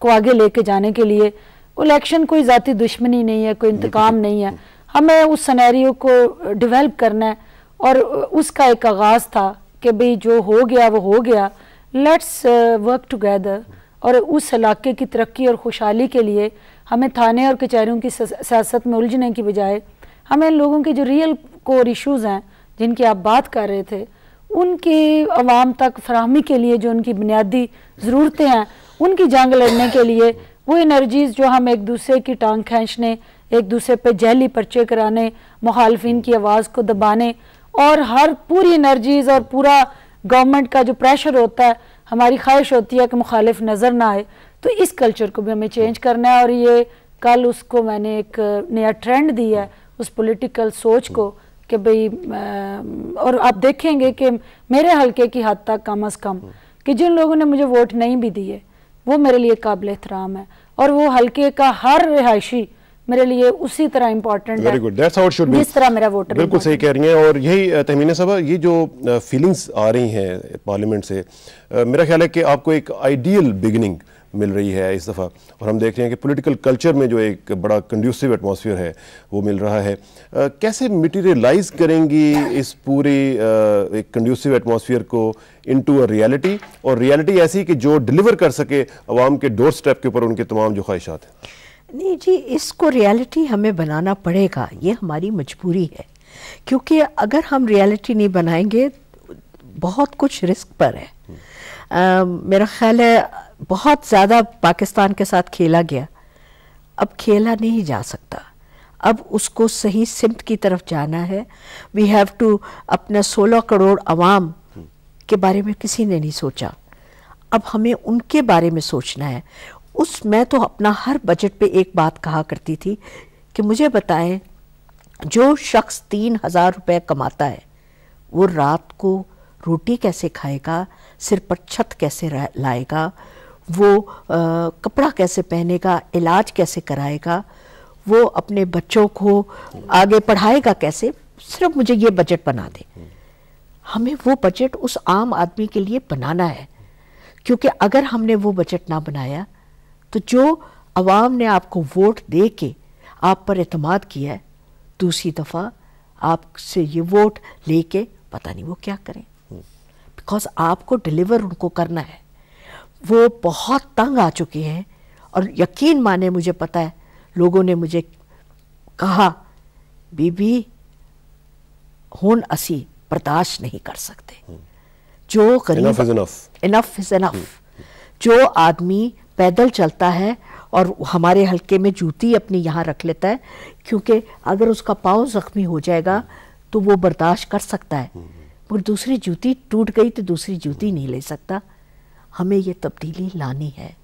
को आगे लेके जाने के लिए इलेक्शन कोई ज़ाती दुश्मनी नहीं है कोई इंतकाम नहीं है। हमें उस सनेरियो को डिवेल्प करना है। और उसका एक आगाज़ था कि भाई जो हो गया वो हो गया। लेट्स वर्क टुगेदर और उस इलाके की तरक्की और खुशहाली के लिए हमें थाने और कचहरियों की सियासत में उलझने की बजाय हमें लोगों के जो रियल कोर इश्यूज़ हैं, जिनकी आप बात कर रहे थे, उनकी आवाम तक फरहमी के लिए जो उनकी बुनियादी ज़रूरतें हैं, उनकी जंग लड़ने के लिए वो एनर्जीज़ जो हम एक दूसरे की टांग खींचने, एक दूसरे पे जहली पर्चे कराने, मुखालफिन की आवाज़ को दबाने और हर पूरी एनर्जीज और पूरा गवर्नमेंट का जो प्रेशर होता है, हमारी ख्वाहिश होती है कि मुखालिफ नज़र ना आए। तो इस कल्चर को भी हमें चेंज करना है और ये कल उसको मैंने एक नया ट्रेंड दिया है उस पॉलिटिकल सोच को कि भाई और आप देखेंगे कि मेरे हल्के की हद तक कम अज़ कम कि जिन लोगों ने मुझे वोट नहीं भी दिए वो मेरे लिए काबिल एहतराम है और वो हल्के का हर रिहायशी मेरे लिए उसी तरह important very good that's how it should be जिस तरह मेरा वोटर बिल्कुल सही कह रही हैं और यही तहमीना साहब ये जो फीलिंग्स आ रही हैं पार्लियामेंट से मेरा ख्याल है कि आपको एक आइडियल बिगिनिंग मिल रही है इस दफ़ा। और हम देख रहे हैं कि पॉलिटिकल कल्चर में जो एक बड़ा कंड्यूसिव एटमॉस्फेयर है वो मिल रहा है। आ, कैसे मटीरियलाइज करेंगी इस पूरी आ, एक कंड्यूसिव एटमॉस्फेयर को इनटू अ रियलिटी और रियलिटी ऐसी कि जो डिलीवर कर सके अवाम के डोर स्टेप के ऊपर उनके तमाम जो ख्वाहिशात हैं। नहीं जी इसको रियलिटी हमें बनाना पड़ेगा ये हमारी मजबूरी है। क्योंकि अगर हम रियलिटी नहीं बनाएँगे बहुत कुछ रिस्क पर है। आ, मेरा ख्याल है बहुत ज़्यादा पाकिस्तान के साथ खेला गया। अब खेला नहीं जा सकता। अब उसको सही सिमत की तरफ़ जाना है। वी हैव टू अपना 16 करोड़ अवाम के बारे में किसी ने नहीं सोचा। अब हमें उनके बारे में सोचना है। उस मैं तो अपना हर बजट पे एक बात कहा करती थी कि मुझे बताएँ, जो शख्स तीन हज़ार रुपये कमाता है, वो रात को रोटी कैसे खाएगा, सिर पर छत कैसे लाएगा वो आ, कपड़ा कैसे पहनेगा इलाज कैसे कराएगा वो अपने बच्चों को आगे पढ़ाएगा कैसे सिर्फ़ मुझे ये बजट बना दे। हमें वो बजट उस आम आदमी के लिए बनाना है क्योंकि अगर हमने वो बजट ना बनाया तो जो अवाम ने आपको वोट दे के आप पर एतमाद किया है दूसरी दफ़ा आपसे ये वोट लेके पता नहीं वो क्या करें। बिकॉज़ आपको डिलीवर उनको करना है। वो बहुत तंग आ चुके हैं और यकीन माने मुझे पता है लोगों ने मुझे कहा बीबी हूँ असी बर्दाश्त नहीं कर सकते। जो गरीब इनफ इज़ इनफ जो आदमी पैदल चलता है और हमारे हल्के में जूती अपनी यहाँ रख लेता है क्योंकि अगर उसका पाँव जख्मी हो जाएगा तो वो बर्दाश्त कर सकता है। मगर दूसरी जूती टूट गई तो दूसरी जूती नहीं ले सकता। हमें ये तब्दीली लानी है।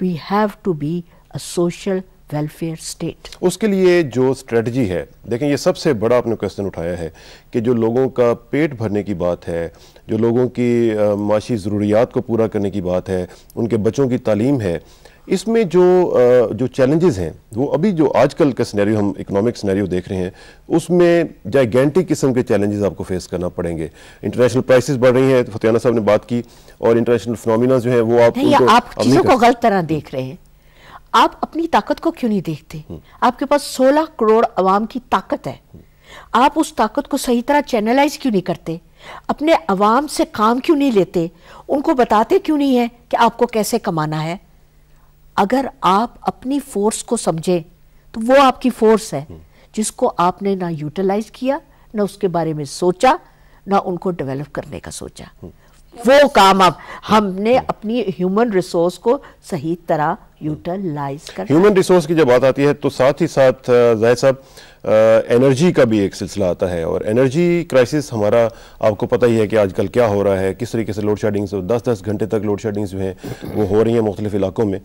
We have to be a social welfare state उसके लिए जो स्ट्रेटजी है, देखें ये सबसे बड़ा आपने क्वेश्चन उठाया है कि जो लोगों का पेट भरने की बात है, जो लोगों की माशी ज़रूरियात को पूरा करने की बात है, उनके बच्चों की तालीम है इसमें जो जो चैलेंजेस हैं वो अभी जो आजकल का सिनेरियो हम इकोनॉमिक सिनेरियो देख रहे हैं उसमें जाइगेंटिक किस्म के चैलेंजेस आपको फेस करना पड़ेंगे। इंटरनेशनल प्राइसेस बढ़ रही हैं फतेहाना साहब ने बात की और इंटरनेशनल फिनोमिना जो है वो आप आप चीज़ों को गलत तरह देख रहे हैं। आप अपनी ताकत को क्यों नहीं देखते? आपके पास 16 करोड़ अवाम की ताकत है। आप उस ताकत को सही तरह चैनलाइज क्यों नहीं करते? अपने अवाम से काम क्यों नहीं लेते? उनको बताते क्यों नहीं है कि आपको कैसे कमाना है? अगर आप अपनी फोर्स को समझे तो वो आपकी फोर्स है जिसको आपने ना यूटिलाइज किया ना उसके बारे में सोचा ना उनको डेवलप करने का सोचा। वो काम आप हमने अपनी ह्यूमन रिसोर्स को सही तरह यूटिलाइज कर ह्यूमन रिसोर्स की जब बात आती है तो साथ ही साथ ज़ाहिर साहब एनर्जी का भी एक सिलसिला आता है और एनर्जी क्राइसिस हमारा, आपको पता ही है कि आजकल क्या हो रहा है, किस तरीके से लोड शेडिंग दस दस घंटे तक लोड शेडिंग जो हैं, वो हो रही हैं मुख्तलिफ़ इलाकों में।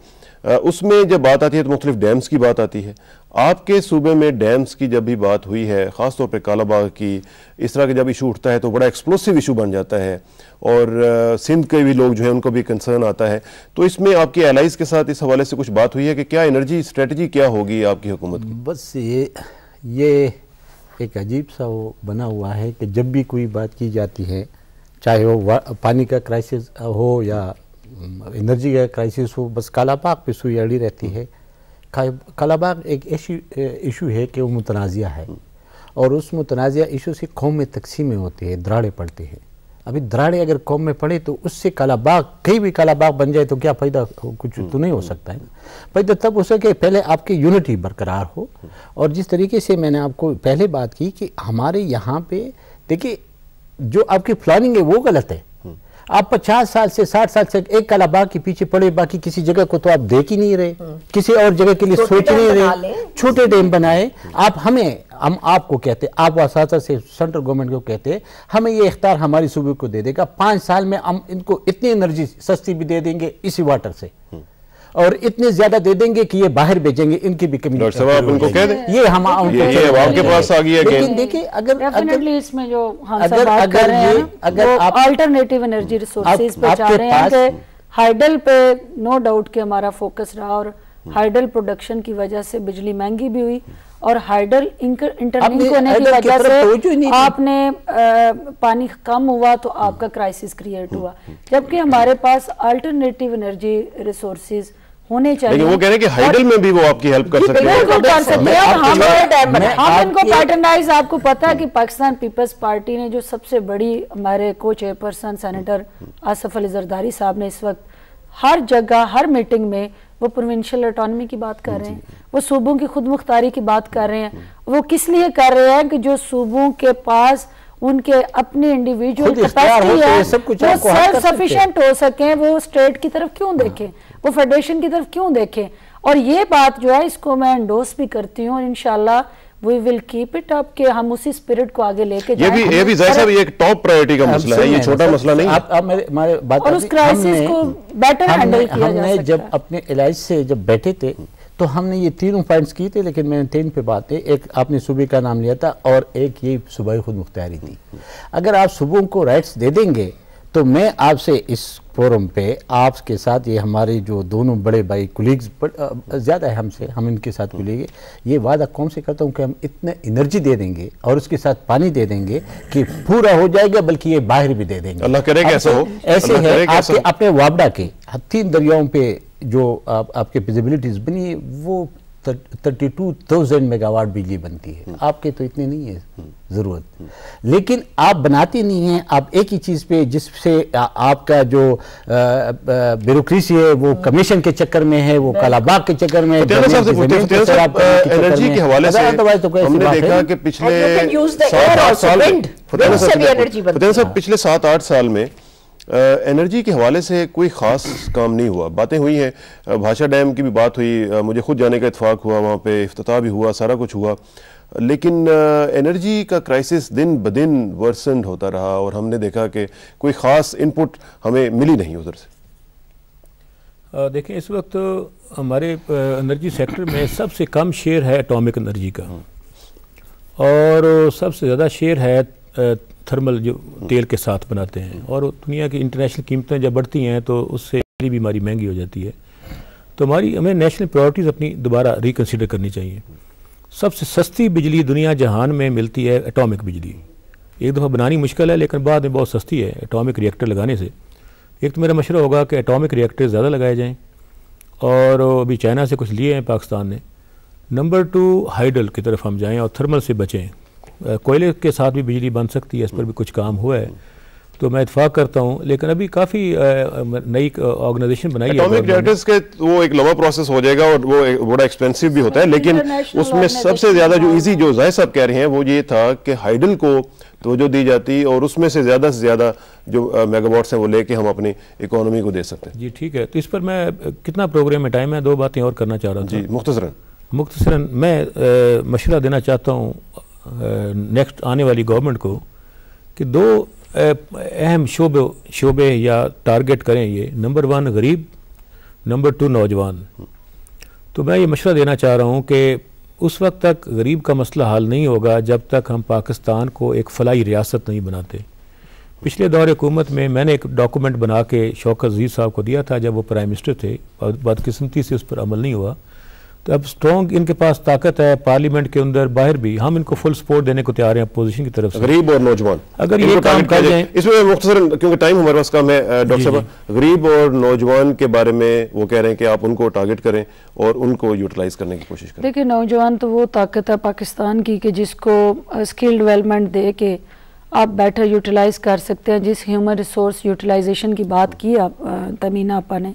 उसमें जब बात आती है तो मुख्तलिफ़ डैम्स की बात आती है। आपके सूबे में डैम्स की जब भी बात हुई है, ख़ासतौर पर कालाबाग की, इस तरह का जब इशू उठता है तो बड़ा एक्सप्लोसिव इशू बन जाता है और सिंध के भी लोग जो है, उनको भी कंसर्न आता है। तो इसमें आपके एलाइज के साथ इस हवाले से कुछ बात हुई है कि क्या एनर्जी स्ट्रेटजी क्या होगी आपकी हुकूमत की? बस ये ये एक अजीब सा वो बना हुआ है कि जब भी कोई बात की जाती है, चाहे वो पानी का क्राइसिस हो या एनर्जी का क्राइसिस हो, बस कालाबाग पे सुई अड़ी रहती है। कालाबाग एक ऐसी इशू है कि वो मुतनाज़ है। और उस मुतनाज़ इशू से कौम तकसीमें होती है दराड़े पड़ती है। अभी दराड़े अगर कौम में पड़े तो उससे कालाबाग, कहीं भी कालाबाग बन जाए तो क्या फ़ायदा? कुछ तो नहीं हो सकता है फ़ायदा तब हो सके पहले आपकी यूनिटी बरकरार हो। और जिस तरीके से मैंने आपको पहले बात की कि हमारे यहाँ पे, देखिए, जो आपकी प्लानिंग है वो गलत है। आप पचास साल से साठ साल से एक कलाबाग के पीछे पड़े बाकी किसी जगह को तो आप देख ही नहीं रहे। किसी और जगह के लिए सोच नहीं रहे। छोटे डैम बनाए। आप हमें हम आपको कहते आप वसासा से सेंट्रल गवर्नमेंट को कहते हमें ये इख्तार हमारी सूबे को दे देगा। पाँच साल में हम इनको इतनी एनर्जी सस्ती भी दे देंगे इसी वाटर से। और इतने ज़्यादा दे देंगे कि ये बाहर भेजेंगे इनकी भी कमी उनको कह दें? ये हम ये, ये आपके पास आ गया लेकिन देखिए अगर अगर इसमें जो हम अगर कर रहे हैं अगर आप अल्टरनेटिव एनर्जी रिसोर्सेज पे जा रहे हैं कि हाइडल पे नो डाउट कि हमारा फोकस रहा और हाइडल प्रोडक्शन की वजह से बिजली महँगी भी हुई और हाइडल इंटरलिंक होने की वजह से आपने आ, पानी कम हुआ तो आपका क्राइसिस क्रिएट हुआ। जबकि हमारे पास अल्टरनेटिव एनर्जी रिसोर्सेज होने चाहिए। वो कह रहे हैं कि हाइडल में भी वो आपकी हेल्प कर सकते हैं। कर सकते हैं। हम हम इनको पैटर्नाइज आपको पता है कि पाकिस्तान पीपल्स पार्टी ने जो सबसे बड़ी हमारे को चेयरपर्सन सेनेटर आसफ अली जरदारी साहब ने इस वक्त हर जगह हर मीटिंग में वो प्रोविंशियल ऑटोनॉमी की बात कर रहे हैं। वो सूबों की खुद मुख्तारी की बात कर रहे हैं। वो किस लिए कर रहे हैं कि जो सूबों के पास उनके अपने इंडिविजुअल कैपेसिटी है वो सेल्फ सफिशिएंट हो। सके वो स्टेट की तरफ़ क्यों देखें? वो फेडरेशन की तरफ़ क्यों देखें? और ये बात जो है इसको मैं एंडोस भी करती हूँ और इनशाला we will keep it up कि हम उसी स्पिरिट को आगे लेके ये भी ये भी जैसा भी एक टॉप प्रायोरिटी का मसला है ये छोटा मसला नहीं आप, आप मेरे हमारे बात और उस क्राइसिस को बेटर हैंडल किया जा सकता जब अपने इलाज से जब बैठे थे तो हमने ये तीनों पॉइंट्स किए थे लेकिन मैंने तीन पे बात है एक आपने सूबे का नाम लिया था और एक ये सूबाई खुद मुख्तारी थी। अगर आप सूबों को राइट्स दे देंगे तो मैं आपसे इस फोरम पे आपके साथ ये हमारे जो दोनों बड़े भाई कुलीग्स ज़्यादा है हमसे हम इनके साथ मिलेंगे। ये वादा कौन से करता हूँ कि हम इतने एनर्जी दे देंगे और उसके साथ पानी दे देंगे कि पूरा हो जाएगा बल्कि ये बाहर भी दे देंगे। अल्लाह करे ऐसा हो। ऐसे है आपके अपने वाबड़ा के तीन दरियाओं पे जो आप, आपके फिजिबिलिटीज बनी वो थर्टी टू थाउज़ेंड मेगावाट बिजली बनती है हम्म। आपके तो इतनी नहीं है हम्म। ज़रूरत हम्म। लेकिन आप बनाती नहीं हैं आप एक ही चीज़ पे जिससे आपका जो ब्यूरोक्रेसी है वो कमीशन के चक्कर में है वो कालाबाग के चक्कर में एनर्जी के हवाले से तो हमने देखा कि पिछले सात आठ साल पिछले सात आठ साल में एनर्जी के हवाले से कोई ख़ास काम नहीं हुआ। बातें हुई हैं। भाषा डैम की भी बात हुई। मुझे खुद जाने का इतफाक़ हुआ वहाँ पे अफ्ताह भी हुआ सारा कुछ हुआ। लेकिन एनर्जी का क्राइसिस दिन ब दिन वर्सन होता रहा और हमने देखा कि कोई ख़ास इनपुट हमें मिली नहीं उधर से। देखें इस वक्त हमारे एनर्जी सेक्टर में सबसे कम शेयर है एटॉमिक एनर्जी का। और सबसे ज़्यादा शेयर है थर्मल जो तेल के साथ बनाते हैं। और दुनिया की इंटरनेशनल कीमतें जब बढ़ती हैं तो उससे भी हमारी महँगी हो जाती है। तो हमारी, हमें नेशनल प्रायोरिटीज़ अपनी दोबारा रिकन्सिडर करनी चाहिए। सबसे सस्ती बिजली दुनिया जहान में मिलती है एटॉमिक बिजली। एक दफ़ा बनानी मुश्किल है, लेकिन बाद में बहुत सस्ती है एटॉमिक रिएक्टर लगाने से। एक तो मेरा मशरा होगा कि एटॉमिक रिएक्टर ज़्यादा लगाए जाएँ, और अभी चाइना से कुछ लिए हैं, पाकिस्तान ने। नंबर टू हाइडल की तरफ़ हम जाएँ और थर्मल से बचें। कोयले के साथ भी बिजली बन सकती है इस पर भी कुछ काम हुआ है। तो मैं इतफाक करता हूँ लेकिन अभी काफ़ी नई ऑर्गेनाइजेशन बनाई है रिएक्टर्स के वो एक लंबा प्रोसेस हो जाएगा और वो बड़ा एक्सपेंसिव भी होता है लेकिन उसमें सबसे ज़्यादा जो इजी जो जाय साहब कह रहे हैं वो ये था कि हाइडल को तो जो दी जाती और उसमें से ज़्यादा से ज़्यादा जो मेगावाट्स हैं वो लेके हम अपनी इकोनॉमी को दे सकते हैं। जी ठीक है। तो इस पर मैं कितना प्रोग्राम में टाइम है? दो बातें और करना चाह रहा हूँ जी मुख्तसरन मुख्तसरन मैं मशवरा देना चाहता हूँ नेक्स्ट आने वाली गवर्नमेंट को कि दो अहम शोबे शोबे या टारगेट करें ये। नंबर वन गरीब। नंबर टू नौजवान। तो मैं ये मशवरा देना चाह रहा हूँ कि उस वक्त तक गरीब का मसला हल नहीं होगा जब तक हम पाकिस्तान को एक फलाई रियासत नहीं बनाते। पिछले दौर हुकूमत में मैंने एक डॉक्यूमेंट बना के शौकत अज़ीज़ साहब को दिया था जब वो प्राइम मिनिस्टर थे। बदकस्मती से उस पर अमल नहीं हुआ। तो अब स्ट्रॉन्ग इनके पास ताकत है पार्लियामेंट के अंदर बाहर भी हम इनको फुल सपोर्ट देने को तैयार हैं अपोजिशन की तरफ़ से। गरीब और नौजवान। अगर ये काम कर जाए। इसमें मुख्तर क्योंकि टाइम हमारे पास कम है डॉक्टर साहब। गरीब और नौजवान के बारे में वो कह रहे हैं कि आप उनको टारगेट करें और उनको यूटिलाइज करने की कोशिश करें। देखिए नौजवान तो वो ताकत है पाकिस्तान की कि जिसको स्किल डेवलपमेंट दे के आप बेटर यूटिलाइज कर सकते हैं। जिस ह्यूमन रिसोर्स यूटिलाइजेशन की बात की आप तमीना आपा ने।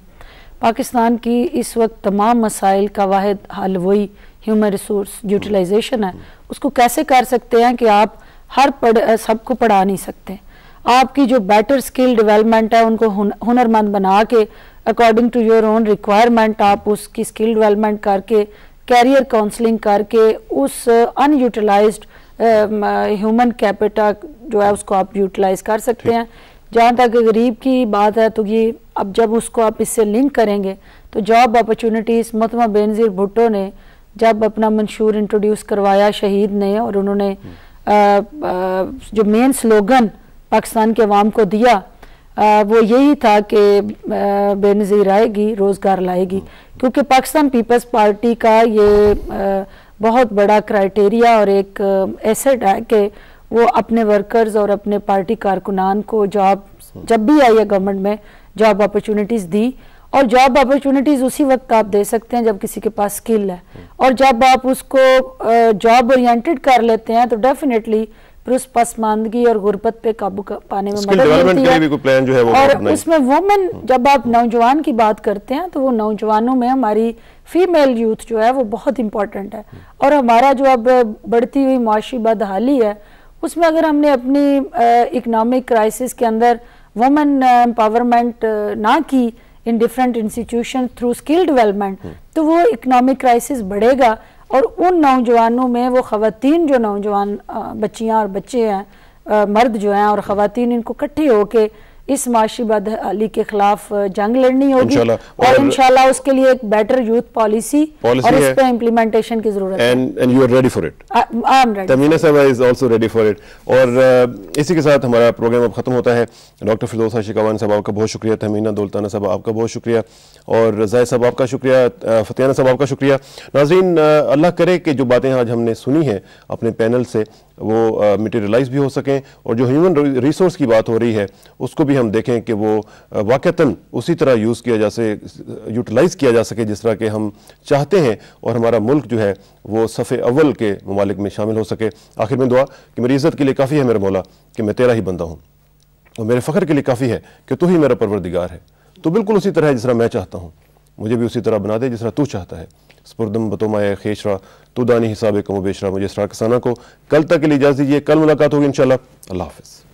पाकिस्तान की इस वक्त तमाम मसाइल का वाद हल वही ह्यूमन रिसोर्स यूटिलाइजेशन है। उसको कैसे कर सकते हैं कि आप हर पढ़ सबको पढ़ा नहीं सकते? आपकी जो बेटर स्किल डेवलपमेंट है उनको हुनरमंद बना के according to your own requirement आप उसकी स्किल डेवलपमेंट करके कैरियर काउंसलिंग करके उस अनयूटिलाइज ह्यूमन कैपिटल जो है उसको आप यूटिलाइज कर सकते हैं। जहाँ तक गरीब की बात है तो ये अब जब उसको आप इससे लिंक करेंगे तो जॉब अपॉर्चुनिटीज़ मतमा बेनज़ीर भुट्टो ने जब अपना मंशूर इंट्रोड्यूस करवाया शहीद ने और उन्होंने आ, आ, जो मेन स्लोगन पाकिस्तान के अवाम को दिया आ, वो यही था कि बेनज़ीर आएगी रोज़गार लाएगी। क्योंकि पाकिस्तान पीपल्स पार्टी का ये आ, बहुत बड़ा क्राइटेरिया और एक एसेट है कि वो अपने वर्कर्स और अपने पार्टी कारकुनान को जॉब जब भी आई है गवर्नमेंट में जॉब अपॉर्चुनिटीज़ दी। और जॉब अपॉर्चुनिटीज़ उसी वक्त आप दे सकते हैं जब किसी के पास स्किल है। और जब आप उसको जॉब ओरिएंटेड कर लेते हैं तो डेफिनेटली फिर उस पसमानदगी और गुर्बत पे काबू पाने में मदद मिलती है, भी प्लान जो है वो और उसमें वुमेन जब आप नौजवान की बात करते हैं तो वो नौजवानों में हमारी फीमेल यूथ जो है वो बहुत इंपॉर्टेंट है। और हमारा जो अब बढ़ती हुई मुआशी बदहाली है उसमें अगर हमने अपनी इकोनॉमिक क्राइसिस के अंदर वुमेन एम्पावरमेंट ना की in different institution through skill development तो वो इकनॉमिक क्राइसिस बढ़ेगा और उन नौजवानों में वो खातन जो नौजवान बच्चियाँ और बच्चे हैं मर्द जो हैं और ख़वान इनको इकट्ठे होके इस माशी बदहाली के खिलाफ जंग लड़नी होगी और, इंशाल्लाह उसके लिए एक बेटर यूथ पॉलिसी और इस पे इम्प्लीमेंटेशन की ज़रूरत है। And you are ready for it I am ready Tamina साहब is also ready for it और इसी के साथ हमारा प्रोग्राम अब खत्म होता है। डॉक्टर फिरदौस शिकावान साहब आपका बहुत शुक्रिया। तमीना दौलताना साहब आपका बहुत शुक्रिया। और जायद साहब आपका शुक्रिया फतेहाना साहब आपका शुक्रिया। नाजरीन अल्लाह करे कि जो बातें आज हमने सुनी हैं अपने पैनल से, वो मटेरियलाइज भी हो सकें और जो ह्यूमन रिसोर्स की बात हो रही है, उसको भी हम देखें कि वो वाक़ता उसी तरह यूज़ किया जा सके यूटिलाइज़ किया जा सके जिस तरह के हम चाहते हैं और हमारा मुल्क जो है, वो सफ़े अव्वल के ममालिक में शामिल हो सके। आखिर में दुआ कि मेरी इज़्ज़त के लिए काफ़ी है मेरा मौला, कि मैं तेरा ही बंदा हूँ। और मेरे फ़ख्र के लिए काफ़ी है कि तू ही मेरा परवरदिगार है। तो बिल्कुल उसी तरह जिस तरह मैं चाहता हूँ। मुझे भी उसी तरह बना दे जिस तरह तू चाहता है। स्पुरदम बतोमाय खेशरा तो दानी हिसाब कमो बेशरा, मुझे इसरा कसाना को कल तक के लिए इजाज़ दीजिए। कल मुलाकात होगी इन अल्लाह हाफ़